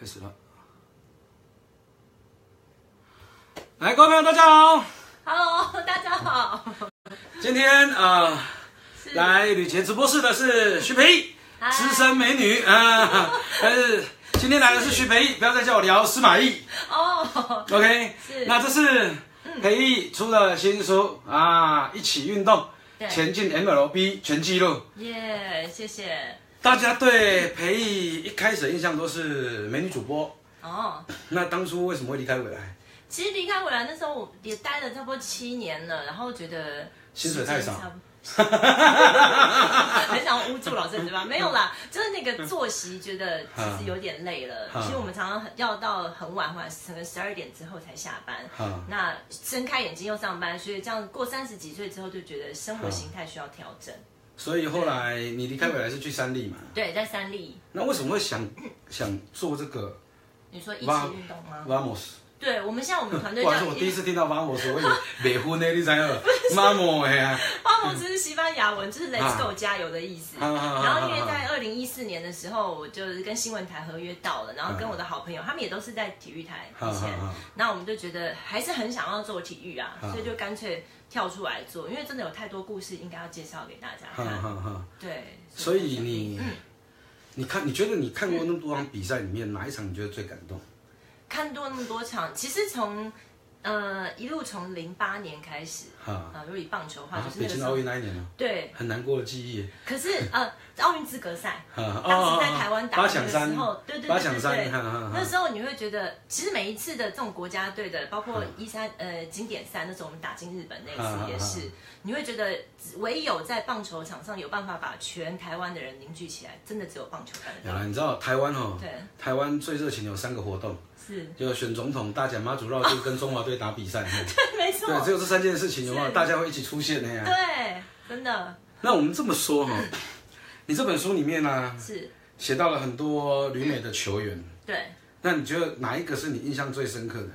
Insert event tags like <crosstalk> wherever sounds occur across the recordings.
开始了。来，各位朋友，大家好。Hello，<laughs> 大家好。今天呃，是来吕杰直播室的是徐培义，嗨资深美女啊。<laughs> 但是今天来的是徐培义，不要再叫我聊司马懿。哦，OK，是那这是培义出的新书啊，一起运动，前进 MLB 全纪录。耶，谢谢。大家对培毅一开始的印象都是美女主播，哦，那当初为什么会离开未来？其实离开未来那时候，我也待了差不多七年了，然后觉得薪水太少 <laughs> 很想捂住老师的嘴巴，没有啦，<laughs> 就是那个作息觉得其实有点累了。嗯其实我们常常很要到很晚，或者可能十二点之后才下班。嗯那睁开眼睛又上班，所以这样过三十几岁之后，就觉得生活形态需要调整。所以后来你离开未来是去三立嘛？对，在三立，那为什么会想想做这个你说一起哇运动吗？Vamos？对，我们现在我们团队 <laughs> 叫不好意思，我第一次听到 Vamos，我以为美婚呢，你知道？Mamo 呀，巴蒙斯是西班牙文，就是 Let's go 加油的意思。然后因为在二零一四年的时候，我就是跟新闻台合约到了，然后跟我的好朋友，他们也都是在体育台以前那我们就觉得还是很想要做体育啊，啊所以就干脆跳出来做，因为真的有太多故事应该要介绍给大家哈看。哈哈。对，所以你，你看，你觉得你看过那么多场比赛里面，哪一场你觉得最感动？看多那么多场，其实从呃一路从零八年开始，啊，如果以棒球的话，啊就是北京奥运那一年呢，对，很难过的记忆。可是呃奥运资格赛。当时在台湾打八的时候，对对对对对。那时候你会觉得，其实每一次的这种国家队的，包嗯括一三呃经典赛，那时候我们打进日本那次也是嗯，你会觉得唯有在棒球场上有办法把全台湾的人凝聚起来，真的只有棒球办得到。有了，你知道台湾哦，对，台湾最热情有三个活动，是，就选总统、大奖妈祖绕境跟中华队打比赛。<laughs> 对没错，对，只有这三件事情有没有？是大家会一起出现的呀。对，真的那我们这么说哈，<laughs> 你这本书里面呢，是，写到了很多旅美的球员，对，那你觉得哪一个是你印象最深刻的？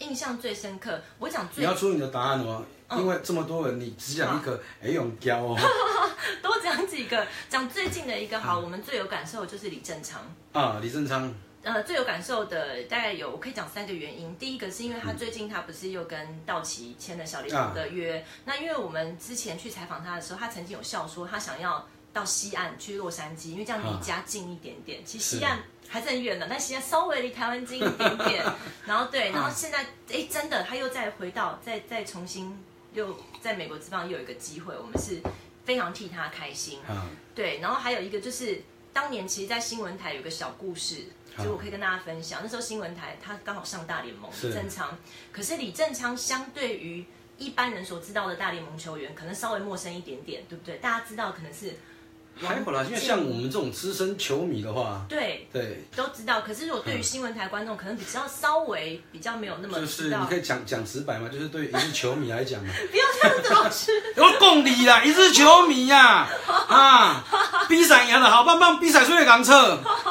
印象最深刻。我讲你要出你的答案哦，嗯因为这么多人，你只讲一个，哎，用胶哦。<laughs> 多讲几个，讲最近的一个好，我们最有感受的就是李正昌。啊，李正昌，呃，最有感受的大概有，我可以讲三个原因。第一个是因为他最近他不是又跟道奇签了小联盟的约，那因为我们之前去采访他的时候，他曾经有笑说他想要到西岸去洛杉矶，因为这样离家近一点点。其实西岸还是很远的，但西岸稍微离台湾近一点点。<laughs> 然后对，然后现在哎，真的他又再回到，再再重新又在美国职棒又有一个机会，我们是非常替他开心。嗯，对，然后还有一个就是当年其实，在新闻台有个小故事，好就我可以跟大家分享。那时候新闻台他刚好上大联盟，李正昌，可是李正昌相对于一般人所知道的大联盟球员，可能稍微陌生一点点，对不对？大家知道可能是还好啦，因为像我们这种资深球迷的话，对对，都知道，可是如果对于新闻台观众，可能比较稍微比较没有那么就是。你可以讲讲直白嘛，就是对于一日球迷来讲嘛，<laughs> 不要这样子，老师。<laughs> 我共理啦，一日球迷呀，啊，比赛赢的好棒棒，比赛输的港车，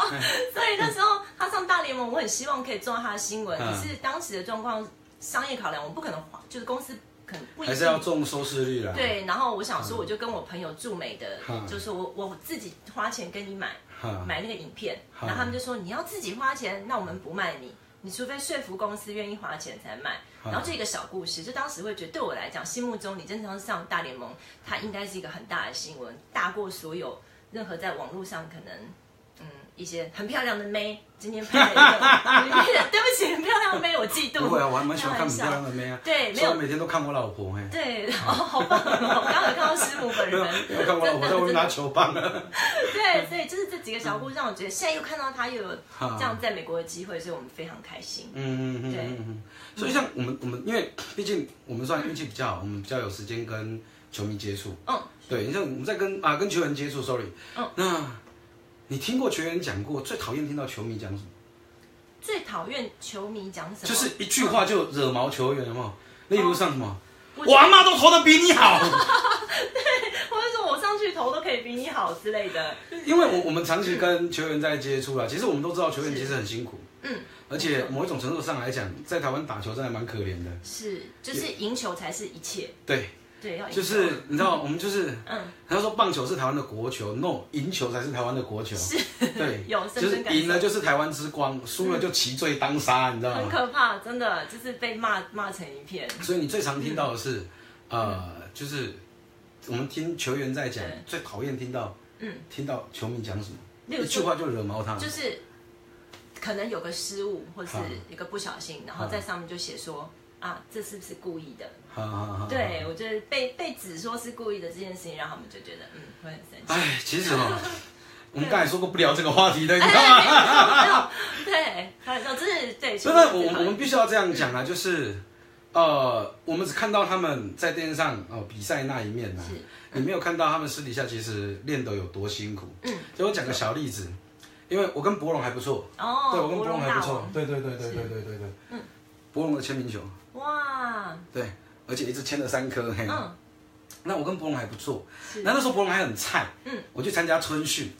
<laughs> 所以那时候他上大联盟，我很希望可以做到他的新闻，嗯可是当时的状况，商业考量，我不可能花，就是公司可能不一定还是要重收视率啦。，对，然后我想说，我就跟我朋友驻美的，嗯就是我我自己花钱跟你买哈，买那个影片，嗯然后他们就说你要自己花钱，那我们不卖你，你除非说服公司愿意花钱才卖。嗯然后这个小故事，就当时会觉得对我来讲，心目中你正常上大联盟，它应该是一个很大的新闻，大过所有任何在网络上可能。嗯，一些很漂亮的妹，今天拍了一个，对不起，很漂亮的妹，我嫉妒。不会啊，我还蛮喜欢看很漂亮的妹啊。对，没所以我有每天都看我老婆哎。对，哦，好棒哦！我刚刚有看到师母本，人，没有看我老婆在外面拿球棒啊。对，所以就是这几个小故事让我觉得，现在又看到他又有这样在美国的机会，所以我们非常开心。嗯嗯嗯。所以像我们我们，因为毕竟我们算运气比较好，我们比较有时间跟球迷接触。嗯，对，你像我们在跟啊跟球员接触，sorry。嗯。那你听过球员讲过最讨厌听到球迷讲什么？最讨厌球迷讲什么？就是一句话就惹毛球员，有没有？例如像什么？我我阿妈都投的比你好。<laughs> 对或者说我上去投都可以比你好之类的。因为我我们长期跟球员在接触啊，其实我们都知道球员其实很辛苦，嗯，而且某一种程度上来讲，在台湾打球真的蛮可怜的。是，就是赢球才是一切。对，对，要就是你知道，我们就是，嗯，他说棒球是台湾的国球，no，赢球才是台湾的国球。是对，<laughs> 有深就是赢了就是台湾之光，输了就其罪当杀，你知道吗很？可怕，真的就是被骂骂成一片。所以你最常听到的是，呃，就是我们听球员在讲，最讨厌听到，嗯，听到球迷讲什么，一句话就惹毛他。就是可能有个失误，或是一个不小心，然后在上面就写说啊，这是不是故意的？好好好。对，我觉得被被指说是故意的这件事情，让他们就觉得嗯会很生气。哎，其实哦，<laughs> 我们刚才说过不聊这个话题的，你知道哎，吗？对，这是对。真的，我我们必须要这样讲啊，就是，呃，我们只看到他们在电视上哦比赛那一面呢、是你没有看到他们私底下其实练得有多辛苦。嗯，就我讲个小例子，因为我跟博龙还不错，哦，对我跟博龙还不错对对对对对对对对，嗯，博龙的签名球，哇，对，而且一直签了三颗，嘿，嗯，那我跟博龙还不错，那那时候博龙还很菜，嗯，我去参加春训，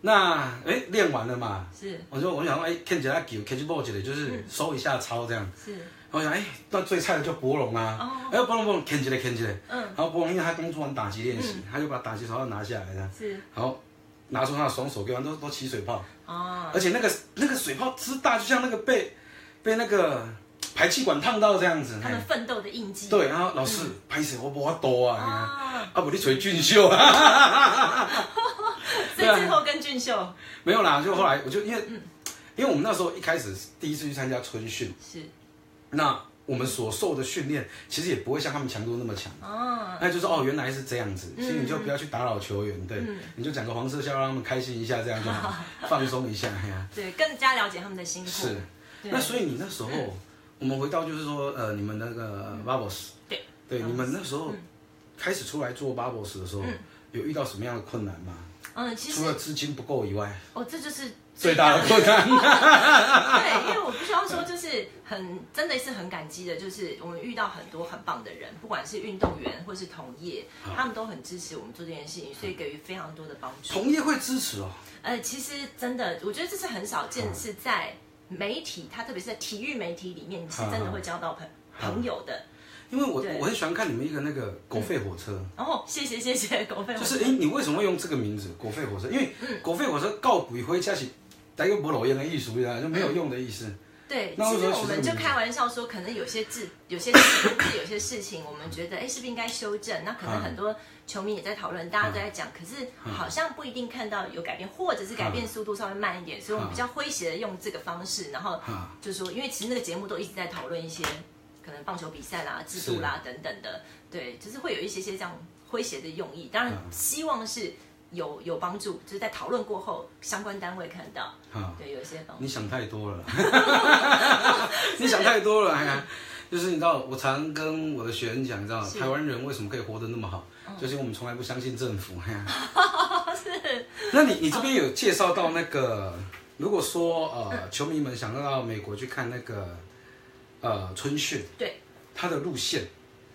那哎练完了嘛，是。我就我就想说，哎，看起来球 catch ball 起来就是收一下操这样。是，我想，哎、那最菜的就博龙啊，哦。哎、博龙博龙捡起来捡起来，嗯，然后博龙因为他刚做完打击练习，他就把打击手套拿下来了，是。然后拿出他的双手给我，都都起水泡，哦，而且那个那个水泡之大，就像那个被被那个排气管烫到这样子，他们奋斗的印记。对，然后老师拍谁我不法多啊，啊，啊。不你锤俊秀啊，<laughs> 所以最后跟俊秀。没有啦，就后来我就因为，因为我们那时候一开始第一次去参加春训，是。那我们所受的训练其实也不会像他们强度那么强。哦，那就是哦，原来是这样子，嗯。所以你就不要去打扰球员，对，你就讲个黄色笑，让他们开心一下，这样就好，<laughs> 放松一下，哎呀，对，更加了解他们的辛苦。是。那所以你那时候，我们回到就是说，呃，你们那个 Bubbles，对。对，你们那时候开始出来做 Bubbles 的时候，有遇到什么样的困难吗？嗯，其实除了资金不够以外，哦，这就是最大的困难。<laughs> 对，因为我不需要说，就是很真的是很感激的，就是我们遇到很多很棒的人，不管是运动员或是同业，他们都很支持我们做这件事情，所以给予非常多的帮助。同业会支持哦，呃，其实真的，我觉得这是很少见，是在媒体，它特别是在体育媒体里面，你是真的会交到朋朋友的。因为我我很喜欢看你们一个那个狗吠火车。然后谢谢谢谢狗吠火车，就是哎、诶你为什么会用这个名字“狗吠火车”？因为嗯“狗吠火车”告鬼回家是带个不老烟的艺术呀，就没有用的意思。对，其实我们就开玩笑说，可能有些字、有些字、有些事情，我们觉得哎，是不是应该修正？那可能嗯很多球迷也在讨论，大家都在讲，可是好像不一定看到有改变，或者是改变速度稍微慢一点，所以我们比较诙谐的用这个方式，然后嗯就是说，因为其实那个节目都一直在讨论一些可能棒球比赛啦、制度啦等等的，对，就是会有一些些这样诙谐的用意。当然，嗯希望是有有帮助，就是在讨论过后，相关单位看到，啊，对，有一些帮助。你想太多了，<laughs> 你想太多了。就是你知道，我常跟我的学员讲，你知道台湾人为什么可以活得那么好，就是因为我们从来不相信政府。<laughs> 是那你你这边有介绍到那个，如果说呃球迷们想要到美国去看那个呃春训，对它的路线，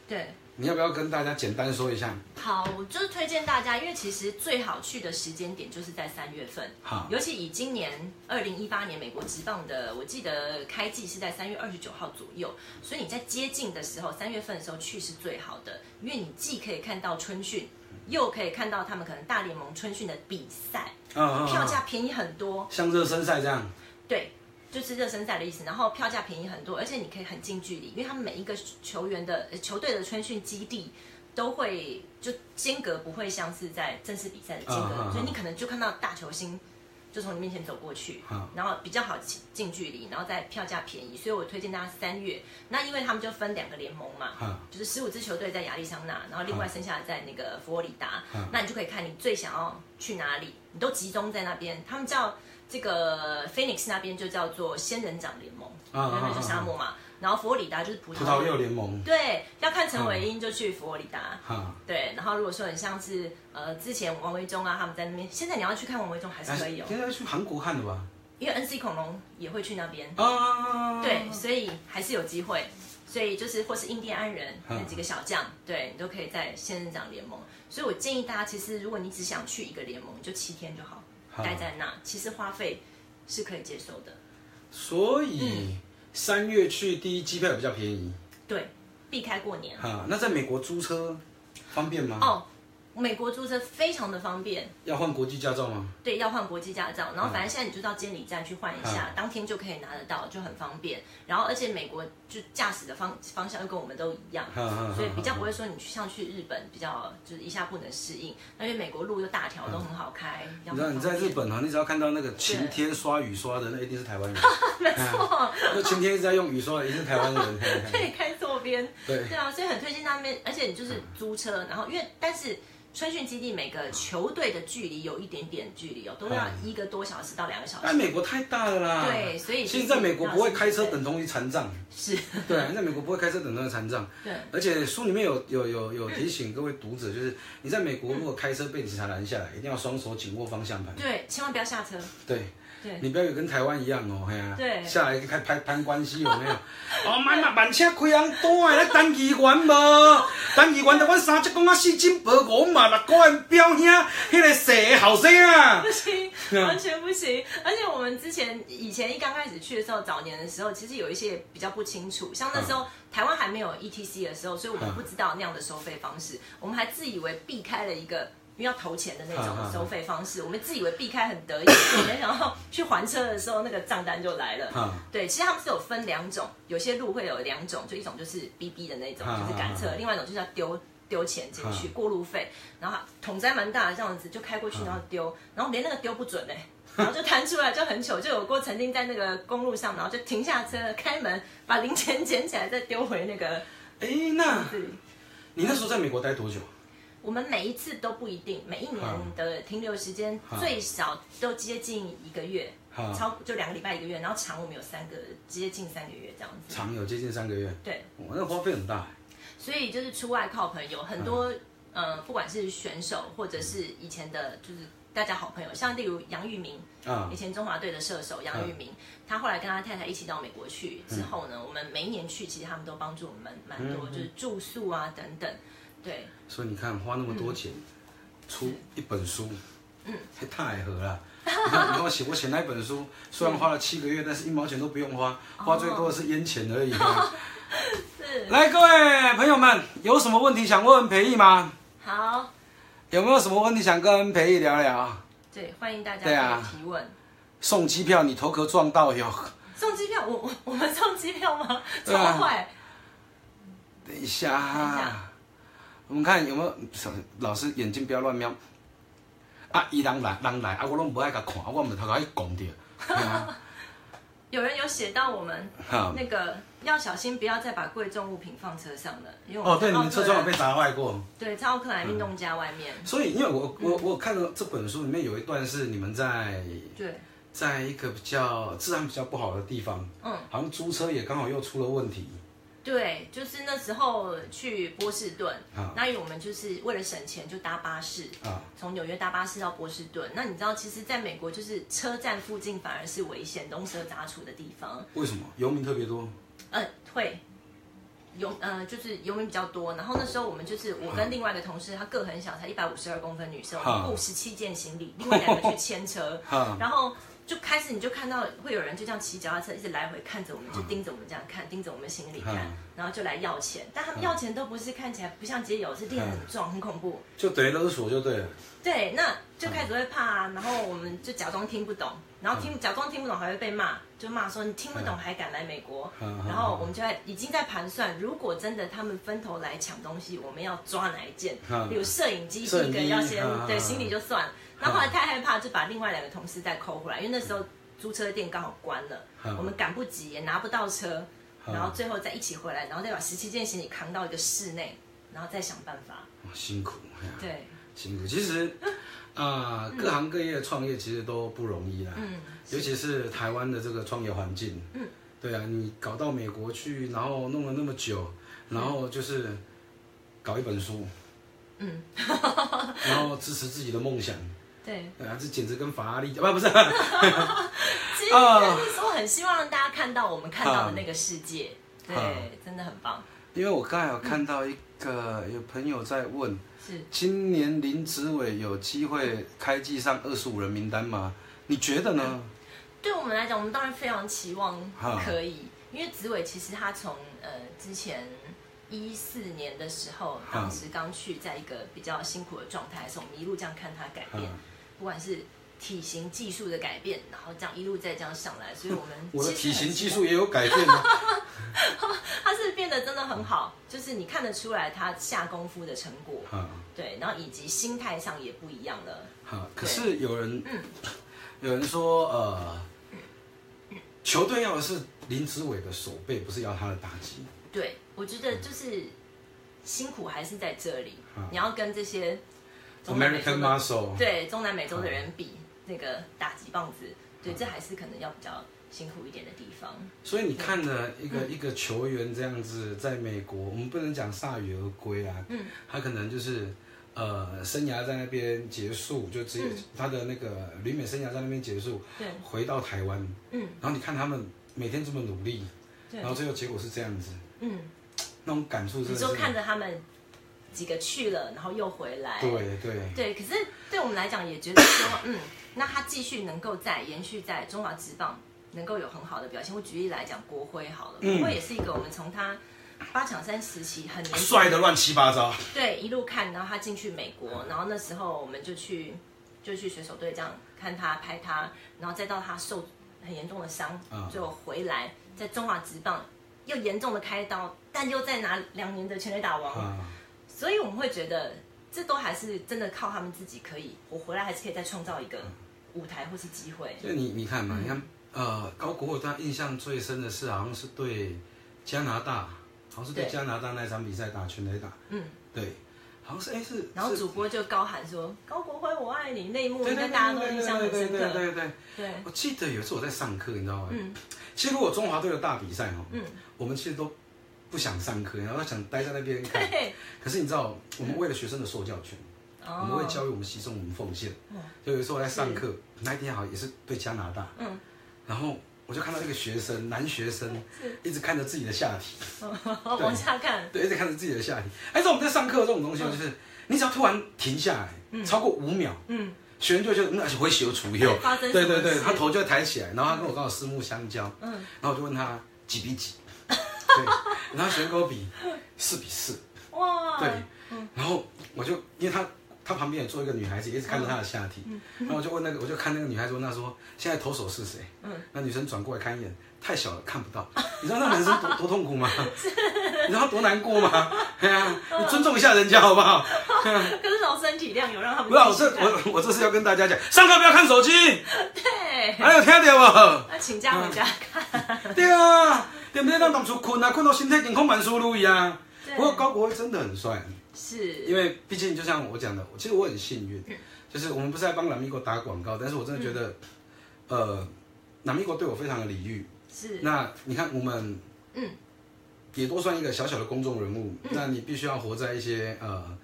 对。你要不要跟大家简单说一下？好，我就是推荐大家，因为其实最好去的时间点就是在三月份，好，尤其以今年二零一八年美国职棒的，我记得开季是在三月二十九号左右，所以你在接近的时候，三月份的时候去是最好的，因为你既可以看到春训，又可以看到他们可能大联盟春训的比赛，票价便宜很多，像热身赛这样，对，就是热身赛的意思。然后票价便宜很多，而且你可以很近距离，因为他们每一个球员的呃球队的春训基地都会就间隔不会像是在正式比赛的间隔，所以你可能就看到大球星就从你面前走过去，嗯然后比较好近近距离，然后再票价便宜，所以我推荐大家三月。那因为他们就分两个联盟嘛，嗯就是十五支球队在亚利桑那，然后另外剩下的在那个佛罗里达，嗯那你就可以看你最想要去哪里，你都集中在那边。他们叫这个 Phoenix 那边就叫做仙人掌联盟，嗯因为那就沙漠嘛。然后佛罗里达就是葡葡萄萄柚联盟，对，要看陈伟英就去佛罗里达。哈，对，然后如果说很像是呃之前王维忠啊他们在那边，现在你要去看王维忠还是可以哦，现在去韩国看的吧？因为 NC 恐龙也会去那边。啊，对，所以还是有机会。所以就是或是印第安人嗯那几个小将，对你都可以在仙人掌联盟。所以我建议大家，其实如果你只想去一个联盟，就七天就，好待在那，其实花费是可以接受的。所以三月去第一机票比较便宜，对，避开过年。哈，那在美国租车方便吗？哦，美国租车非常的方便，要换国际驾照吗？对，要换国际驾照，然后反正现在你就到监理站去换一下，当天就可以拿得到，就很方便。然后而且美国就驾驶的方方向又跟我们都一样，所以比较不会说你去像去日本比较就是一下不能适应，因为美国路又大条，都很好开。你知道你在日本啊，你只要看到那个晴天刷雨刷的，那一定是台湾人。<laughs> 没错，那晴天一直在用雨刷的，一定是台湾人。<laughs> 可以开左边。对对啊，所以很推荐那边，而且你就是租车，然后因为但是。春训基地每个球队的距离有一点点距离哦，都要一个多小时到两个小时。但美国太大了啦。对，所以其实在美国不会开车等同于残障。是。对，在美国不会开车等同于残障。对。而且书里面有有有有提醒各位读者，就是你在美国如果开车被警察拦下来，一定要双手紧握方向盘。对，千万不要下车。对。你不要有跟台湾一样哦，嘿啊，下来开攀攀关系有没有？<laughs> 哦，妈嘛，慢车开人多的，单议员无，<laughs> 单议员的阮三只公啊四斤八五嘛，六个人表兄，迄个细后生啊，不行，完全不行。而且我们之前以前一刚开始去的时候，早年的时候，其实有一些比较不清楚，像那时候台湾还没有 E T C 的时候，所以我们不知道那样的收费方式，我们还自以为避开了一个。因为要投钱的那种收费方式，我们自以为避开很得意，没想到去还车的时候，那个账单就来了。对，其实他们是有分两种，有些路会有两种，就一种就是 B B 的那种，就是赶车；，另外一种就是要丢丢钱进去过路费，然后桶栽蛮大的这样子，就开过去然后丢，然后连那个丢不准哎，然后就弹出来就很糗，就有过曾经在那个公路上，然后就停下车开门把零钱捡起来再丢回那个。哎，那你那时候在美国待多久？我们每一次都不一定，每一年的停留时间最少都接近一个月，超就两个礼拜一个月，然后长我们有三个接近三个月这样子。长有接近三个月，对，我那花费很大。所以就是出外靠朋友，很多呃，不管是选手或者是以前的，就是大家好朋友，像例如杨玉明，以前中华队的射手杨玉明，他后来跟他太太一起到美国去之后呢，我们每一年去，其实他们都帮助我们蛮多，就是住宿啊等等。对，所以你看花那么多钱出一本书，嗯，太合了。<laughs> 你看，我写我写那本书，虽然花了七个月，但是一毛钱都不用花，花最多的是烟钱而已。是。<laughs> <laughs> 来，各位朋友们，有什么问题想问培义吗？好。有没有什么问题想跟培义聊聊？对，欢迎大家提问。送机票，你头壳撞到有。送机票，我我我们送机票吗？超坏。等一下。我们看有没有老师眼睛不要乱瞄啊！伊人来人来啊！我拢不爱甲看，我唔头甲伊讲掉。<laughs> 有人有写到我们那个要小心，不要再把贵重物品放车上了，因为哦，对，你们车窗有被砸坏过。对，在奥克兰运动家外面。所以，因为我我我看到这本书里面有一段是你们在对，在一个比较治安比较不好的地方，嗯，好像租车也刚好又出了问题。对，就是那时候去波士顿，那因为我们就是为了省钱，就搭巴士，从纽约搭巴士到波士顿。那你知道，其实在美国，就是车站附近反而是危险、龙蛇杂处的地方。为什么？游民特别多。呃，会游呃，就是游民比较多。然后那时候我们就是我跟另外一个同事，她个很小，才一百五十二公分女生，雇十七件行李，另外两个去牵车，然后。就开始你就看到会有人就这样骑脚踏车一直来回看着我们，就盯着我们这样看，盯着我们行李看，然后就来要钱。但他们要钱都不是看起来不像街友，是练很壮，很恐怖。就等于勒索就对了。对，那就开始会怕啊，然后我们就假装听不懂，然后听假装听不懂还会被骂，就骂说你听不懂还敢来美国。然后我们就在已经在盘算，如果真的他们分头来抢东西，我们要抓哪一件？比如摄影机第一个要先对，行李就算。然后后来太害怕，就把另外两个同事再扣回来，因为那时候租车店刚好关了，我们赶不及也拿不到车，然后最后再一起回来，然后再把十七件行李扛到一个室内，然后再想办法。辛苦，对，辛苦。其实 <laughs> 啊，各行各业创业其实都不容易啦，嗯，尤其是台湾的这个创业环境，嗯，对啊，你搞到美国去，然后弄了那么久，然后就是搞一本书，嗯，然后支持自己的梦想。对，啊，这简直跟法拉利，不不是，<laughs> 其实那时候很希望让大家看到我们看到的那个世界，对，真的很棒。因为我刚才有看到一个有朋友在问，是。今年林子伟有机会开季上二十五人名单吗？你觉得呢？对我们来讲，我们当然非常期望可以，因为子伟其实他从呃之前。一四年的时候，当时刚去，在一个比较辛苦的状态的时候，我们一路这样看他改变，不管是体型技术的改变，然后这样一路再这样上来，所以我们 <laughs> 我的体型技术也有改变吗？<laughs> 他是变得真的很好，就是你看得出来他下功夫的成果，对，然后以及心态上也不一样了。好，可是有人，<coughs> 有人说，呃，球队要的是林子伟的手背，不是要他的打击。对，我觉得就是辛苦还是在这里。你要跟这些 American muscle 对中南美洲的人比，那个打击棒子，对，这还是可能要比较辛苦一点的地方。所以你看了一个一个球员这样子在美国，我们不能讲铩羽而归啊。嗯，他可能就是呃生涯在那边结束，就只有他的那个旅美生涯在那边结束，对，回到台湾，嗯，然后你看他们每天这么努力，然后最后结果是这样子。嗯，那种感触是。你说看着他们几个去了，然后又回来。对对。对，可是对我们来讲也觉得说，<coughs> 嗯，那他继续能够在延续在中华职棒能够有很好的表现。我举例来讲，国辉好了，国辉也是一个我们从他八强三时期很年帅的乱七八糟。对，一路看，然后他进去美国，然后那时候我们就去就去水手队这样看他拍他，然后再到他受很严重的伤，最后回来在中华职棒。又严重的开刀，但又再拿两年的全垒打王，所以我们会觉得这都还是真的靠他们自己可以，我回来还是可以再创造一个舞台或是机会。就你你看嘛，你看呃高国伟他印象最深的是好像是对加拿大，好像是对。加拿大那场比赛打全垒打，嗯，对，好像是哎是，然后主播就高喊说高国辉我爱你，那一幕应该大家都印象很深刻。对对对对，我记得有一次我在上课，你知道吗？嗯。其实如果中华队的大比赛哦，嗯，我们其实都不想上课，然后想待在那边看。可是你知道，我们为了学生的受教权，我们为教育我们牺牲，我们奉献。就有时候我在上课，那一天好像也是对加拿大，嗯，然后我就看到一个学生，男学生，一直看着自己的下体，往下看，对，一直看着自己的下体。哎，这我们在上课这种东西，就是你只要突然停下来，超过五秒，嗯。学生就觉得那是会修除右，对对对，他头就会抬起来，然后他跟我刚好四目相交，嗯，然后我就问他几比几，对，然后学员跟我比四比四，哇，对，然后我就因为他他旁边也坐一个女孩子，一直看着他的下体，然后我就问那个我就看那个女孩子问他说现在投手是谁？嗯，那女生转过来看一眼，太小了看不到，你知道那男生多多痛苦吗？<laughs> 你知道多难过吗？<laughs> 对啊，你尊重一下人家好不好？<laughs> 可是老师体谅有让他们。不是，我这我我这是要跟大家讲，上课不要看手机。对。还有听到不？那请假回家看。对啊，对不对？让当初困啊，困到身体健康万事如意啊。不过高国辉真的很帅。是。因为毕竟就像我讲的，其实我很幸运，就是我们不是在帮南米国打广告，但是我真的觉得，呃，南米国对我非常的礼遇。是。那你看我们，嗯。也都算一个小小的公众人物，那你必须要活在一些呃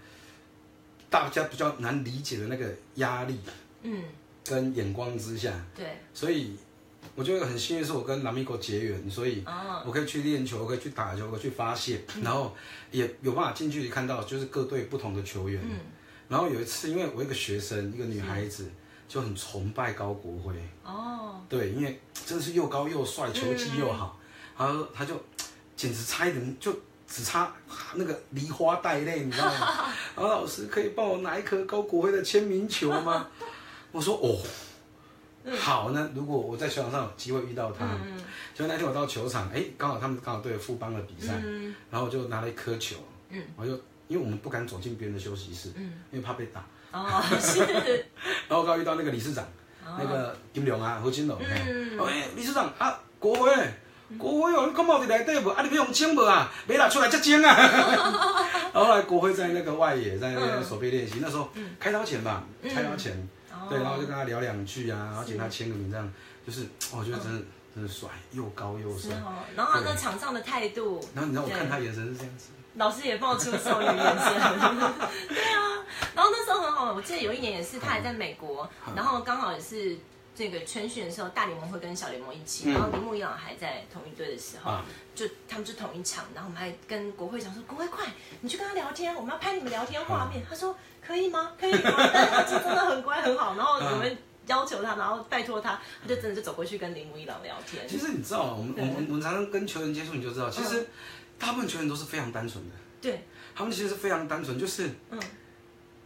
大家比较难理解的那个压力，嗯，跟眼光之下，对，所以我觉得很幸运是我跟南米国结缘，所以我可以去练球，我可以去打球，我去发泄，然后也有办法近距离看到就是各队不同的球员，嗯，然后有一次因为我一个学生一个女孩子就很崇拜高国辉，哦，对，因为真的是又高又帅，球技又好，然后他就。简直差一点就只差那个梨花带泪，你知道吗？然 <laughs> 后老师可以帮我拿一颗高国辉的签名球吗？<laughs> 我说哦，好呢如果我在球场上有机会遇到他，就那天我到球场，哎，刚好他们刚好对富邦的比赛，然后我就拿了一颗球，嗯，我就因为我们不敢走进别人的休息室，嗯，因为怕被打，哦 <laughs> 是，然后刚好遇到那个理事长，那个金龙啊何金龙，嗯，哎理事长啊国辉。国辉哦，你看冇伫内底无？啊，你不用枪无啊？没拿出来才精啊！<laughs> 后来国辉在那个外野，在那边手背练习。那时候开刀前吧，开刀前，对，然后就跟他聊两句啊，然后请他签个名，这样就是，我觉得真的真的帅，又高又帅。然后那场上的态度，然后你知道我看他眼神是这样子，老师也爆出少女眼神。<laughs> 对啊，然后那时候很好，我记得有一年也是他还在美国，然后刚好也是。这个春训的时候，大联盟会跟小联盟一起，然后铃木一朗还在同一队的时候，就他们是同一场，然后我们还跟国会讲说：“国会快，你去跟他聊天，我们要拍你们聊天画面。”他说：“可以吗？可以吗？” <laughs> 但他真的很乖很好，然后我们要求他，然后拜托他，他就真的就走过去跟铃木一朗聊天。其实你知道，我们我们我们常常跟球员接触，你就知道，其实大部分球员都是非常单纯的。对，他们其实是非常单纯，就是嗯，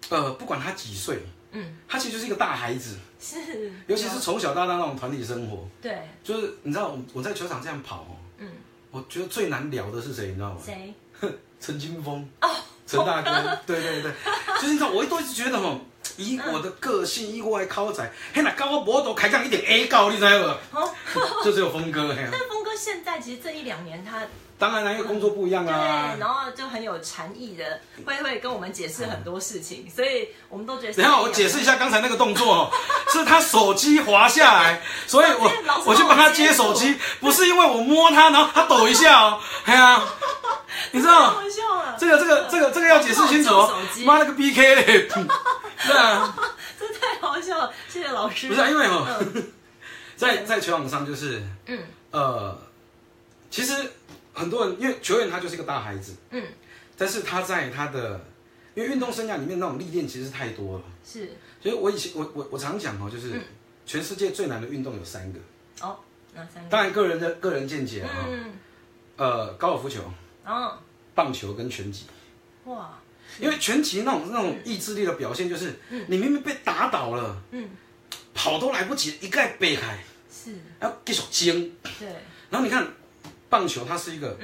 呃，不管他几岁，嗯，他其实就是一个大孩子，是，尤其是从小到大那种团体生活，对，就是你知道我我在球场这样跑哦，嗯，我觉得最难聊的是谁，你知道吗？谁？<laughs> 陈金峰。哦，陈大哥，对对对，就是你知道，我都一直觉得哦，以我的个性，以我的口才，嘿，那高我博都开讲一点 A 高，你知道不？<laughs> 就只有峰哥，但峰哥现在其实这一两年他。当然了，因为工作不一样啊。对，然后就很有禅意的，会会跟我们解释很多事情，所以我们都觉得。等下我解释一下刚才那个动作，<laughs> 是他手机滑下来，所以我我去帮他接手机，不是因为我摸他，然后他抖一下哦，哎呀，你知道？这个这个这个这个要解释清楚哦。妈了个 B K 嘞！<laughs> 对啊，这太好笑了，谢谢老师。不是因为哦，<laughs> 在在球场上就是嗯呃，其实。很多人因为球员他就是一个大孩子，嗯，但是他在他的因为运动生涯里面那种历练其实太多了，是，所以我以前我我我常讲哦，就是全世界最难的运动有三个，哦，哪三个？当然个人的个人见解啊，嗯，呃，高尔夫球，哦，棒球跟拳击，哇，因为拳击那种那种意志力的表现就是，你明明被打倒了，嗯，跑都来不及，一概背开，是，要继续精，对，然后你看。棒球它是一个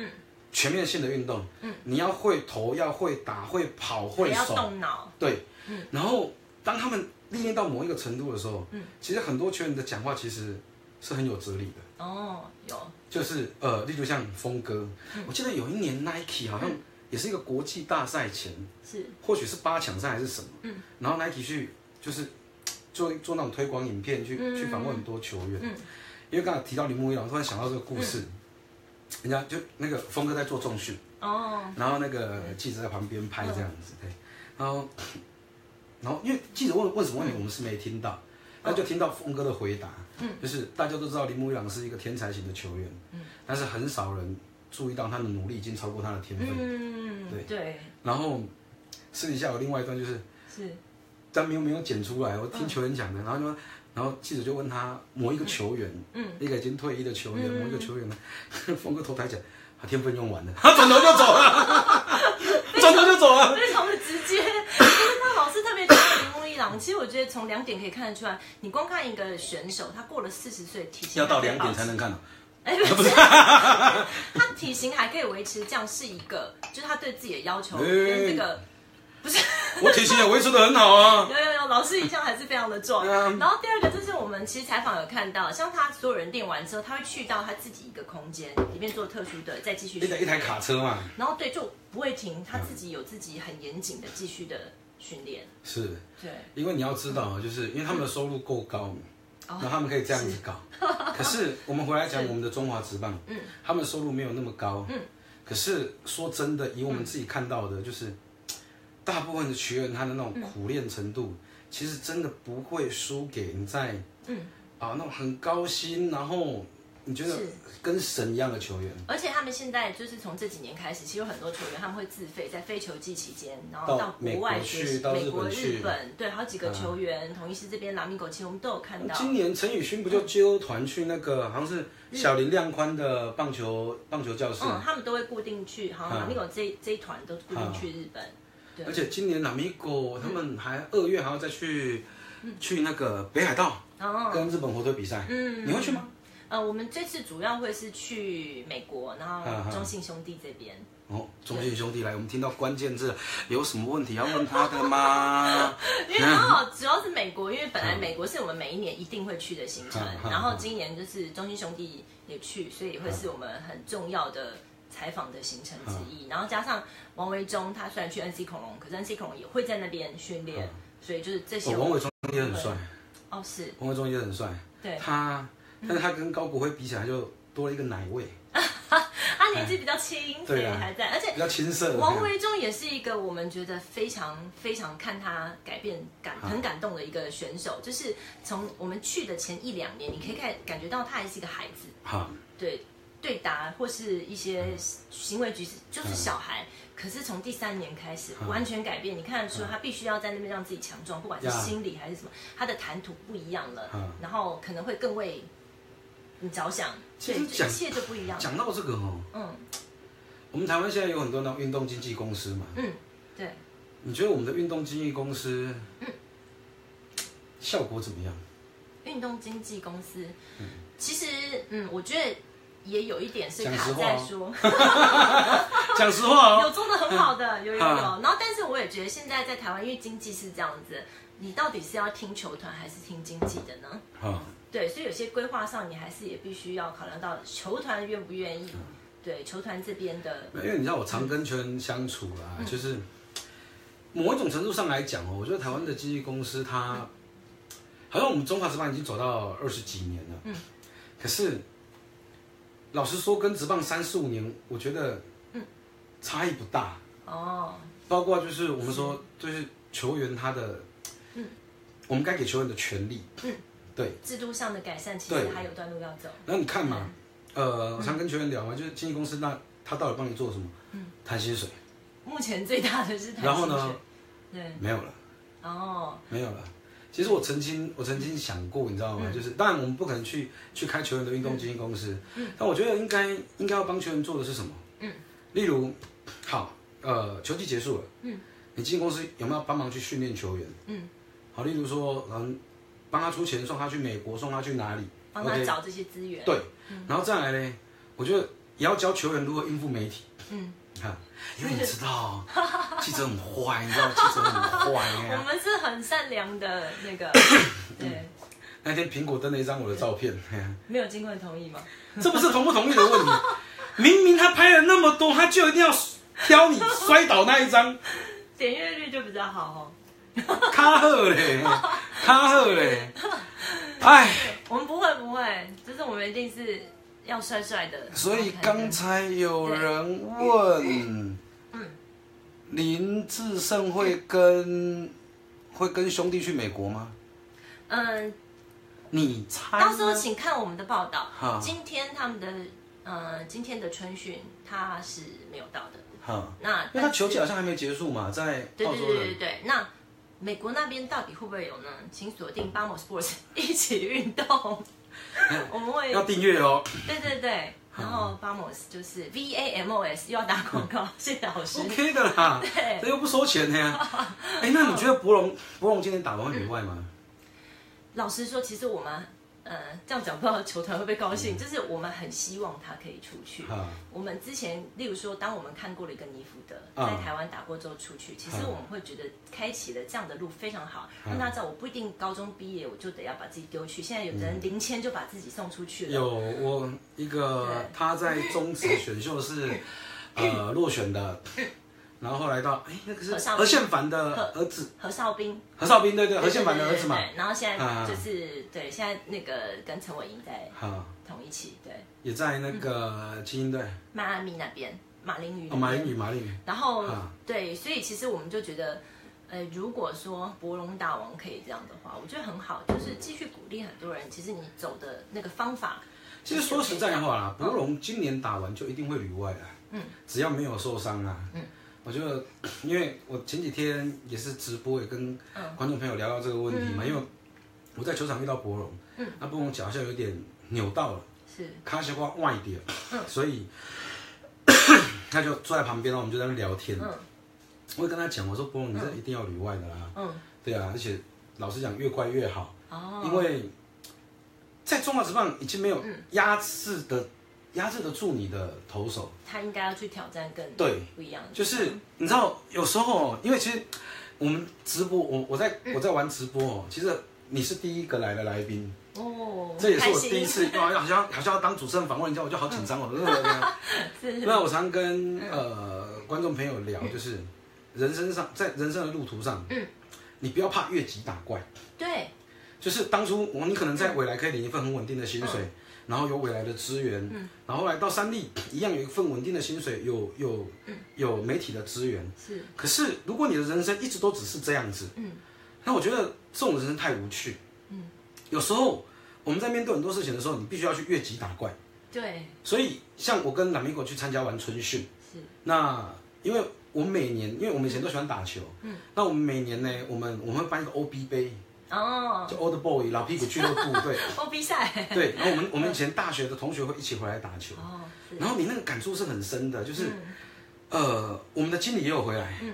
全面性的运动，嗯。你要会投，要会打，会跑，会手，动脑。对，嗯。然后当他们历练到某一个程度的时候，嗯。其实很多球员的讲话其实是很有哲理的。哦，有，就是呃，例如像峰哥，我记得有一年 Nike 好像也是一个国际大赛前，是，或许是八强赛还是什么，嗯，然后 Nike 去就是做做那种推广影片，去去访问很多球员，嗯，因为刚才提到铃木一朗，突然想到这个故事。人家就那个峰哥在做重训哦，然后那个记者在旁边拍这样子，对，然后然后因为记者问问什么问题，我们是没听到，那就听到峰哥的回答，嗯，就是大家都知道林木一朗是一个天才型的球员，嗯，但是很少人注意到他的努力已经超过他的天分，嗯，对。对，然后私底下有另外一段就是。是，但没有没有剪出来，我听球员讲的，然后就。然后记者就问他某一个球员，嗯，一个已经退役的球员，某一个球员呢，<laughs> 峰哥头抬起来，他天分用完了，<laughs> 他转头就走了，<laughs> 转头就走了，非常的直接。那老师特别提到铃木一朗，其实我觉得从两点可以看得出来，你光看一个选手，他过了四十岁，体型要到两点才能看到，哎，不是，他体型还可以维持这样，是一个，就是他对自己的要求跟这个。不是，我体型也维持的很好啊。有有有，老师一向还是非常的壮。然后第二个就是我们其实采访有看到，像他所有人练完之后，他会去到他自己一个空间里面做特殊的，再继续。一台一台卡车嘛。然后对，就不会停，他自己有自己很严谨的继续的训练。是。对。因为你要知道，就是因为他们的收入够高，然后他们可以这样子搞。<laughs> 可是我们回来讲我们的中华职棒，嗯，他们收入没有那么高，嗯。可是说真的，以我们自己看到的，就是。大部分的球员，他的那种苦练程度，其实真的不会输给你在，嗯，啊，那种很高薪，然后你觉得跟神一样的球员。而且他们现在就是从这几年开始，其实有很多球员他们会自费，在非球季期间，然后到国外去，美国、日本，对，好几个球员，同一师这边拉米狗，其实我们都有看到。今年陈宇勋不就接团去那个，好像是小林亮宽的棒球棒球教室。嗯，他们都会固定去，好像拉米狗这这一团都固定去日本。而且今年拉米狗他们还二月还要再去去那个北海道跟日本火腿比赛，你会去吗？呃，我们这次主要会是去美国，然后中信兄弟这边。哦，中信兄弟来，我们听到关键字，有什么问题要问他的吗？<laughs> 因为刚好主要是美国，因为本来美国是我们每一年一定会去的行程，然后今年就是中信兄弟也去，所以也会是我们很重要的。采访的行程之一，然后加上王维忠，他虽然去 NC 恐龙，可是 NC 恐龙也会在那边训练，所以就是这些。王维忠也很帅，哦是。王维忠也很帅，对。他，但是他跟高国辉比起来就多了一个奶味。<laughs> 他年纪比较轻，对还在，而且比较青涩。王维忠也是一个我们觉得非常非常看他改变感很感动的一个选手，就是从我们去的前一两年，你可以看感觉到他还是一个孩子。好，对。对答或是一些行为举止就是小孩，可是从第三年开始完全改变。你看得出他必须要在那边让自己强壮，不管是心理还是什么，他的谈吐不一样了，然后可能会更为你着想，其实一切就不一样。讲到这个哦，嗯，我们台湾现在有很多那种运动经纪公司嘛，嗯，对，你觉得我们的运动经纪公司，效果怎么样？运动经纪公司，其实，嗯，我觉得也有一点是卡在说，<laughs> 讲实话有哦，做的很好的，有 <laughs> 有有。啊然后，但是我也觉得现在在台湾，因为经济是这样子，你到底是要听球团还是听经纪的呢？啊，对，所以有些规划上，你还是也必须要考量到球团愿不愿意，对球团这边的，因为你知道我常跟球员相处啦，嗯。就是某一种程度上来讲哦，我觉得台湾的经纪公司它，好像我们中华职棒已经走到二十几年了，嗯，可是老实说，跟职棒三四五年，我觉得，嗯。差异不大，哦，包括就是我们说，就是球员他的，嗯。我们该给球员的权利，嗯。对，制度上的改善其实对。还有段路要走。然后你看嘛，呃，我常跟球员聊嘛，就是经纪公司那他到底帮你做什么？嗯。谈薪水，目前最大的是谈薪水。然后呢？水？对，没有了。哦，没有了。其实我曾经，我曾经想过，你知道吗？就是当然我们不可能去去开球员的运动经纪公司，但我觉得应该应该要帮球员做的是什么？嗯，例如，好，呃，球季结束了，嗯，你经纪公司有没有帮忙去训练球员？嗯，好，例如说，嗯，帮他出钱送他去美国，送他去哪里？帮他找这些资源。对，然后再来呢，我觉得也要教球员如何应付媒体。嗯，<laughs> 因为你知道，记者很坏，你知道记者很坏呀 <laughs> 我。们是很善良的那个，对，那天苹果登了一张我的照片，没有经过你同意吗？<laughs> 这不是同不同意的问题。明明他拍了那么多，他就一定要挑你摔倒那一张，点阅率就比较好哦。卡赫嘞，卡赫嘞，哎，我们不会不会，就是我们一定是要帅帅的。所以刚才有人问，嗯林志胜会跟会跟兄弟去美国吗？嗯，你猜？到时候请看我们的报道。今天他们的呃，今天的春训他是没有到的。哈，那因为他球季好像还没结束嘛，在对对对对对，那美国那边到底会不会有呢？请锁定巴莫 Sports 一起运动，<laughs> 我们会要订阅哦。对对对，然后 Vamos 就是 V A M O S 又要打广告，谢谢老师。OK 的啦，对这又不收钱的呀。<laughs> 哎，那你觉得博龙博龙今天打完会旅外吗？老实说，其实我们呃这样讲，不知道球团会不会高兴，就是我们很希望他可以出去。啊，我们之前，例如说，当我们看过了一个尼福德啊。在台湾打过之后出去，其实啊我们会觉得开启了这样的路非常好，让他知道我不一定高中毕业我就得要把自己丢去。现在有的人零签就把自己送出去了。有我一个他在中职选秀是呃落选的，<laughs> 然后后来到哎那个是何宪凡的儿子。何少斌，何少斌对对何宪凡的儿子嘛。然后现啊在就是对，现在那个跟陈伟霆在好。同一起，对，也在那个精英队。迈阿密那边，马林鱼那哦马边林鱼马林鱼。然后、啊。对，所以其实我们就觉得，呃，如果说博龙大王可以这样的话，我觉得很好，就是继续鼓励很多人。其实你走的那个方法，其实说实在话啦，博龙今年打完就一定会旅外啊，嗯，只要没有受伤啊，嗯，我觉得，因为我前几天也是直播，也跟嗯。观众朋友聊到这个问题嘛，因为我在球场遇到博龙，嗯，那博龙脚好像有点扭到了，是。卡西瓜外点，嗯。所以他就坐在旁边，然后我们就在那聊天，嗯。我会跟他讲，我说博龙，你这一定要里外的啦，嗯。对啊，而且老实讲，越快越好。哦，因为在中华职棒已经没有嗯。压制的、压制得住你的投手，他应该要去挑战更对不一样的，就是你知道有时候哦，因为其实我们直播，我我在嗯。我在玩直播哦，其实你是第一个来的来宾，哦，这也是我第一次，哇，好像好像要当主持人访问人家，我就好紧张哦。<laughs> 是。那我常跟呃观众朋友聊，就是人生上在人生的路途上，嗯，你不要怕越级打怪。对，就是当初我你可能在未来可以领一份很稳定的薪水，然后有未来的资源，然后后来到三立一样有一份稳定的薪水，有有有媒体的资源。是可是如果你的人生一直都只是这样子，嗯，那我觉得这种人生太无趣。嗯，有时候我们在面对很多事情的时候，你必须要去越级打怪。对所以像我跟蓝米狗去参加完春训，是那因为我们每年，因为我们以前都喜欢打球，嗯，那我们每年呢，我们我们会办一个 OB 杯，哦，就 Old Boy 老屁股俱乐部，对。<laughs> 哦比赛。对，然后我们我们以前大学的同学会一起回来打球，哦，然后你那个感触是很深的，就是，呃，我们的经理也有回来，嗯，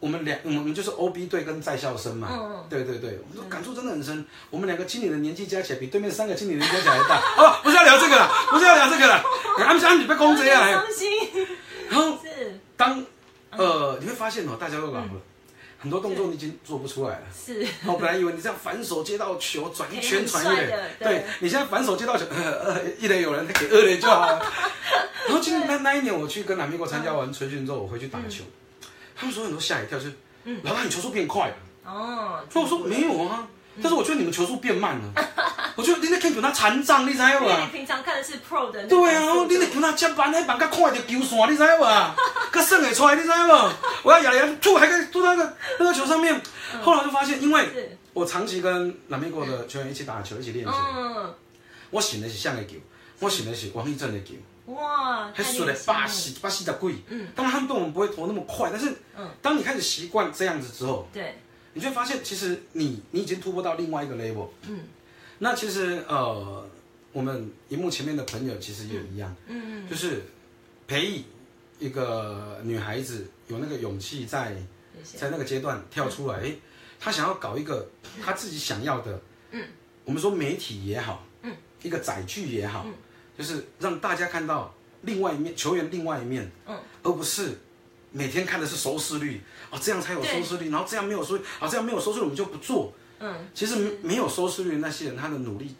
我们两我们就是 OB 队跟在校生嘛，嗯嗯，对对对，我们感触真的很深，我们两个经理的年纪加起来比对面三个经理年纪加起来大，<laughs> 哦，不是要聊这个了，不是要聊这个了，他们想你被攻击啊，然后当呃你会发现哦，大家都老了。很多动作你已经做不出来了。是。我本来以为你这样反手接到球，转一圈传一垒。对。你现在反手接到球，呃 <laughs> 呃，一垒有人，他给二垒就好了。然后其实那那一年我去跟南美国参加完春训之后，我回去打球，他们所有人都吓一跳，就是，老大你球速变快了。哦。所以我说没有啊。但是我觉得你们球速变慢了，我觉得你那看球那残障，你知无？因为你平常看的是 pro 的。对啊，你那球那接班那板，甲看着球线，你知无？甲算会出来，你知无？我要咬牙吐，还可以吐到那个那个球上面。后来就发现，因为我长期跟南美国的球员一起打球，一起练球。嗯。我选的是像的球，我选的是王一正的球。哇。还输了八十八十的贵。嗯。当然他们对我们不会投那么快，但是，嗯，当你开始习惯这样子之后，对。你就会发现，其实你你已经突破到另外一个 level。嗯，那其实呃，我们荧幕前面的朋友其实也一样。嗯嗯，就是培育一个女孩子有那个勇气在在那个阶段跳出来，哎，她想要搞一个她自己想要的。嗯，我们说媒体也好，嗯，一个载具也好，就是让大家看到另外一面球员另外一面，嗯，而不是。每天看的是收视率啊，这样才有收视率，然后这样没有收啊，这样没有收视率我们就不做。嗯，其实没有收视率那些人，他的努力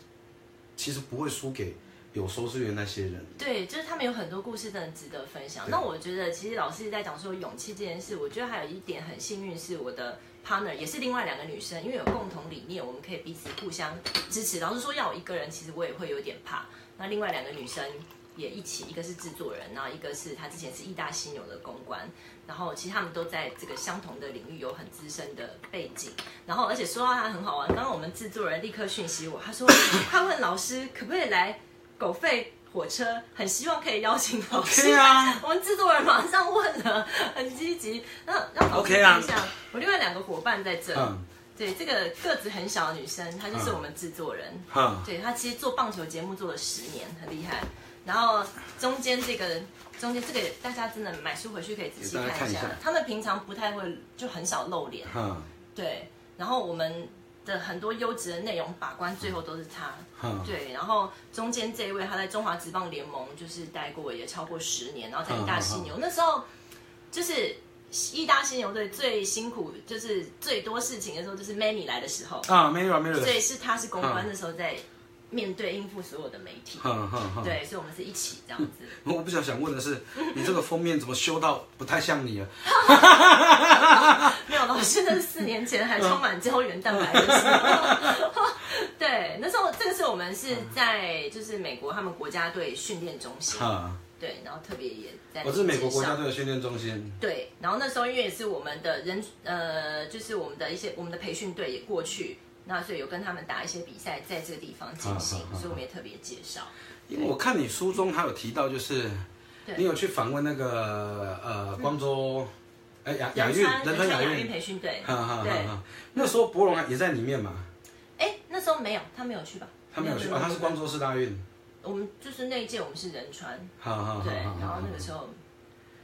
其实不会输给有收视率的那些人。对，就是他们有很多故事真的值得分享。那我觉得，其实老师在讲说勇气这件事，我觉得还有一点很幸运，是我的 partner 也是另外两个女生，因为有共同理念，我们可以彼此互相支持。老师说要我一个人，其实我也会有点怕。那另外两个女生。也一起，一个是制作人，然后一个是他之前是义大犀牛的公关，然后其实他们都在这个相同的领域有很资深的背景，然后而且说到他很好玩，刚刚我们制作人立刻讯息我，他说 <laughs> 他问老师可不可以来狗吠火车，很希望可以邀请老师啊，<laughs> 我们制作人马上问了，很积极，那让老师看一下，我另外两个伙伴在这，对，这个个子很小的女生，她就是我们制作人，对她其实做棒球节目做了十年，很厉害。然后中间这个中间这个大家真的买书回去可以仔细看一下。他们平常不太会，就很少露脸。嗯。对。然后我们的很多优质的内容把关，最后都是他。嗯。对。然后中间这一位，他在中华职棒联盟就是待过也超过十年，然后在义大犀牛那时候，就是义大犀牛队最辛苦，就是最多事情的时候，就是 Many 来的时候。啊，Many 来所以是他是公关的时候在。面对应付所有的媒体，对，所以我们是一起这样子。<laughs> 我不想想问的是，<laughs> 你这个封面怎么修到不太像你啊？<laughs> 没有，老师那是四年前还充满胶原蛋白的时候。对，那时候这个是我们是在就是美国他们国家队训练中心，对，然后特别也在。我是美国国家队的训练中心。对，然后那时候因为也是我们的人，呃，就是我们的一些我们的培训队也过去。那所以有跟他们打一些比赛，在这个地方进行，所以我们也特别介绍。因为我看你书中还有提到，就是你有去访问那个呃光州，哎亚亚运仁川亚运培训队，对，那时候博龙也在里面嘛？哎，那时候没有，他没有去吧？他没有去啊，他是光州市大运。我们就是那一届，我们是仁川，对，然后那个时候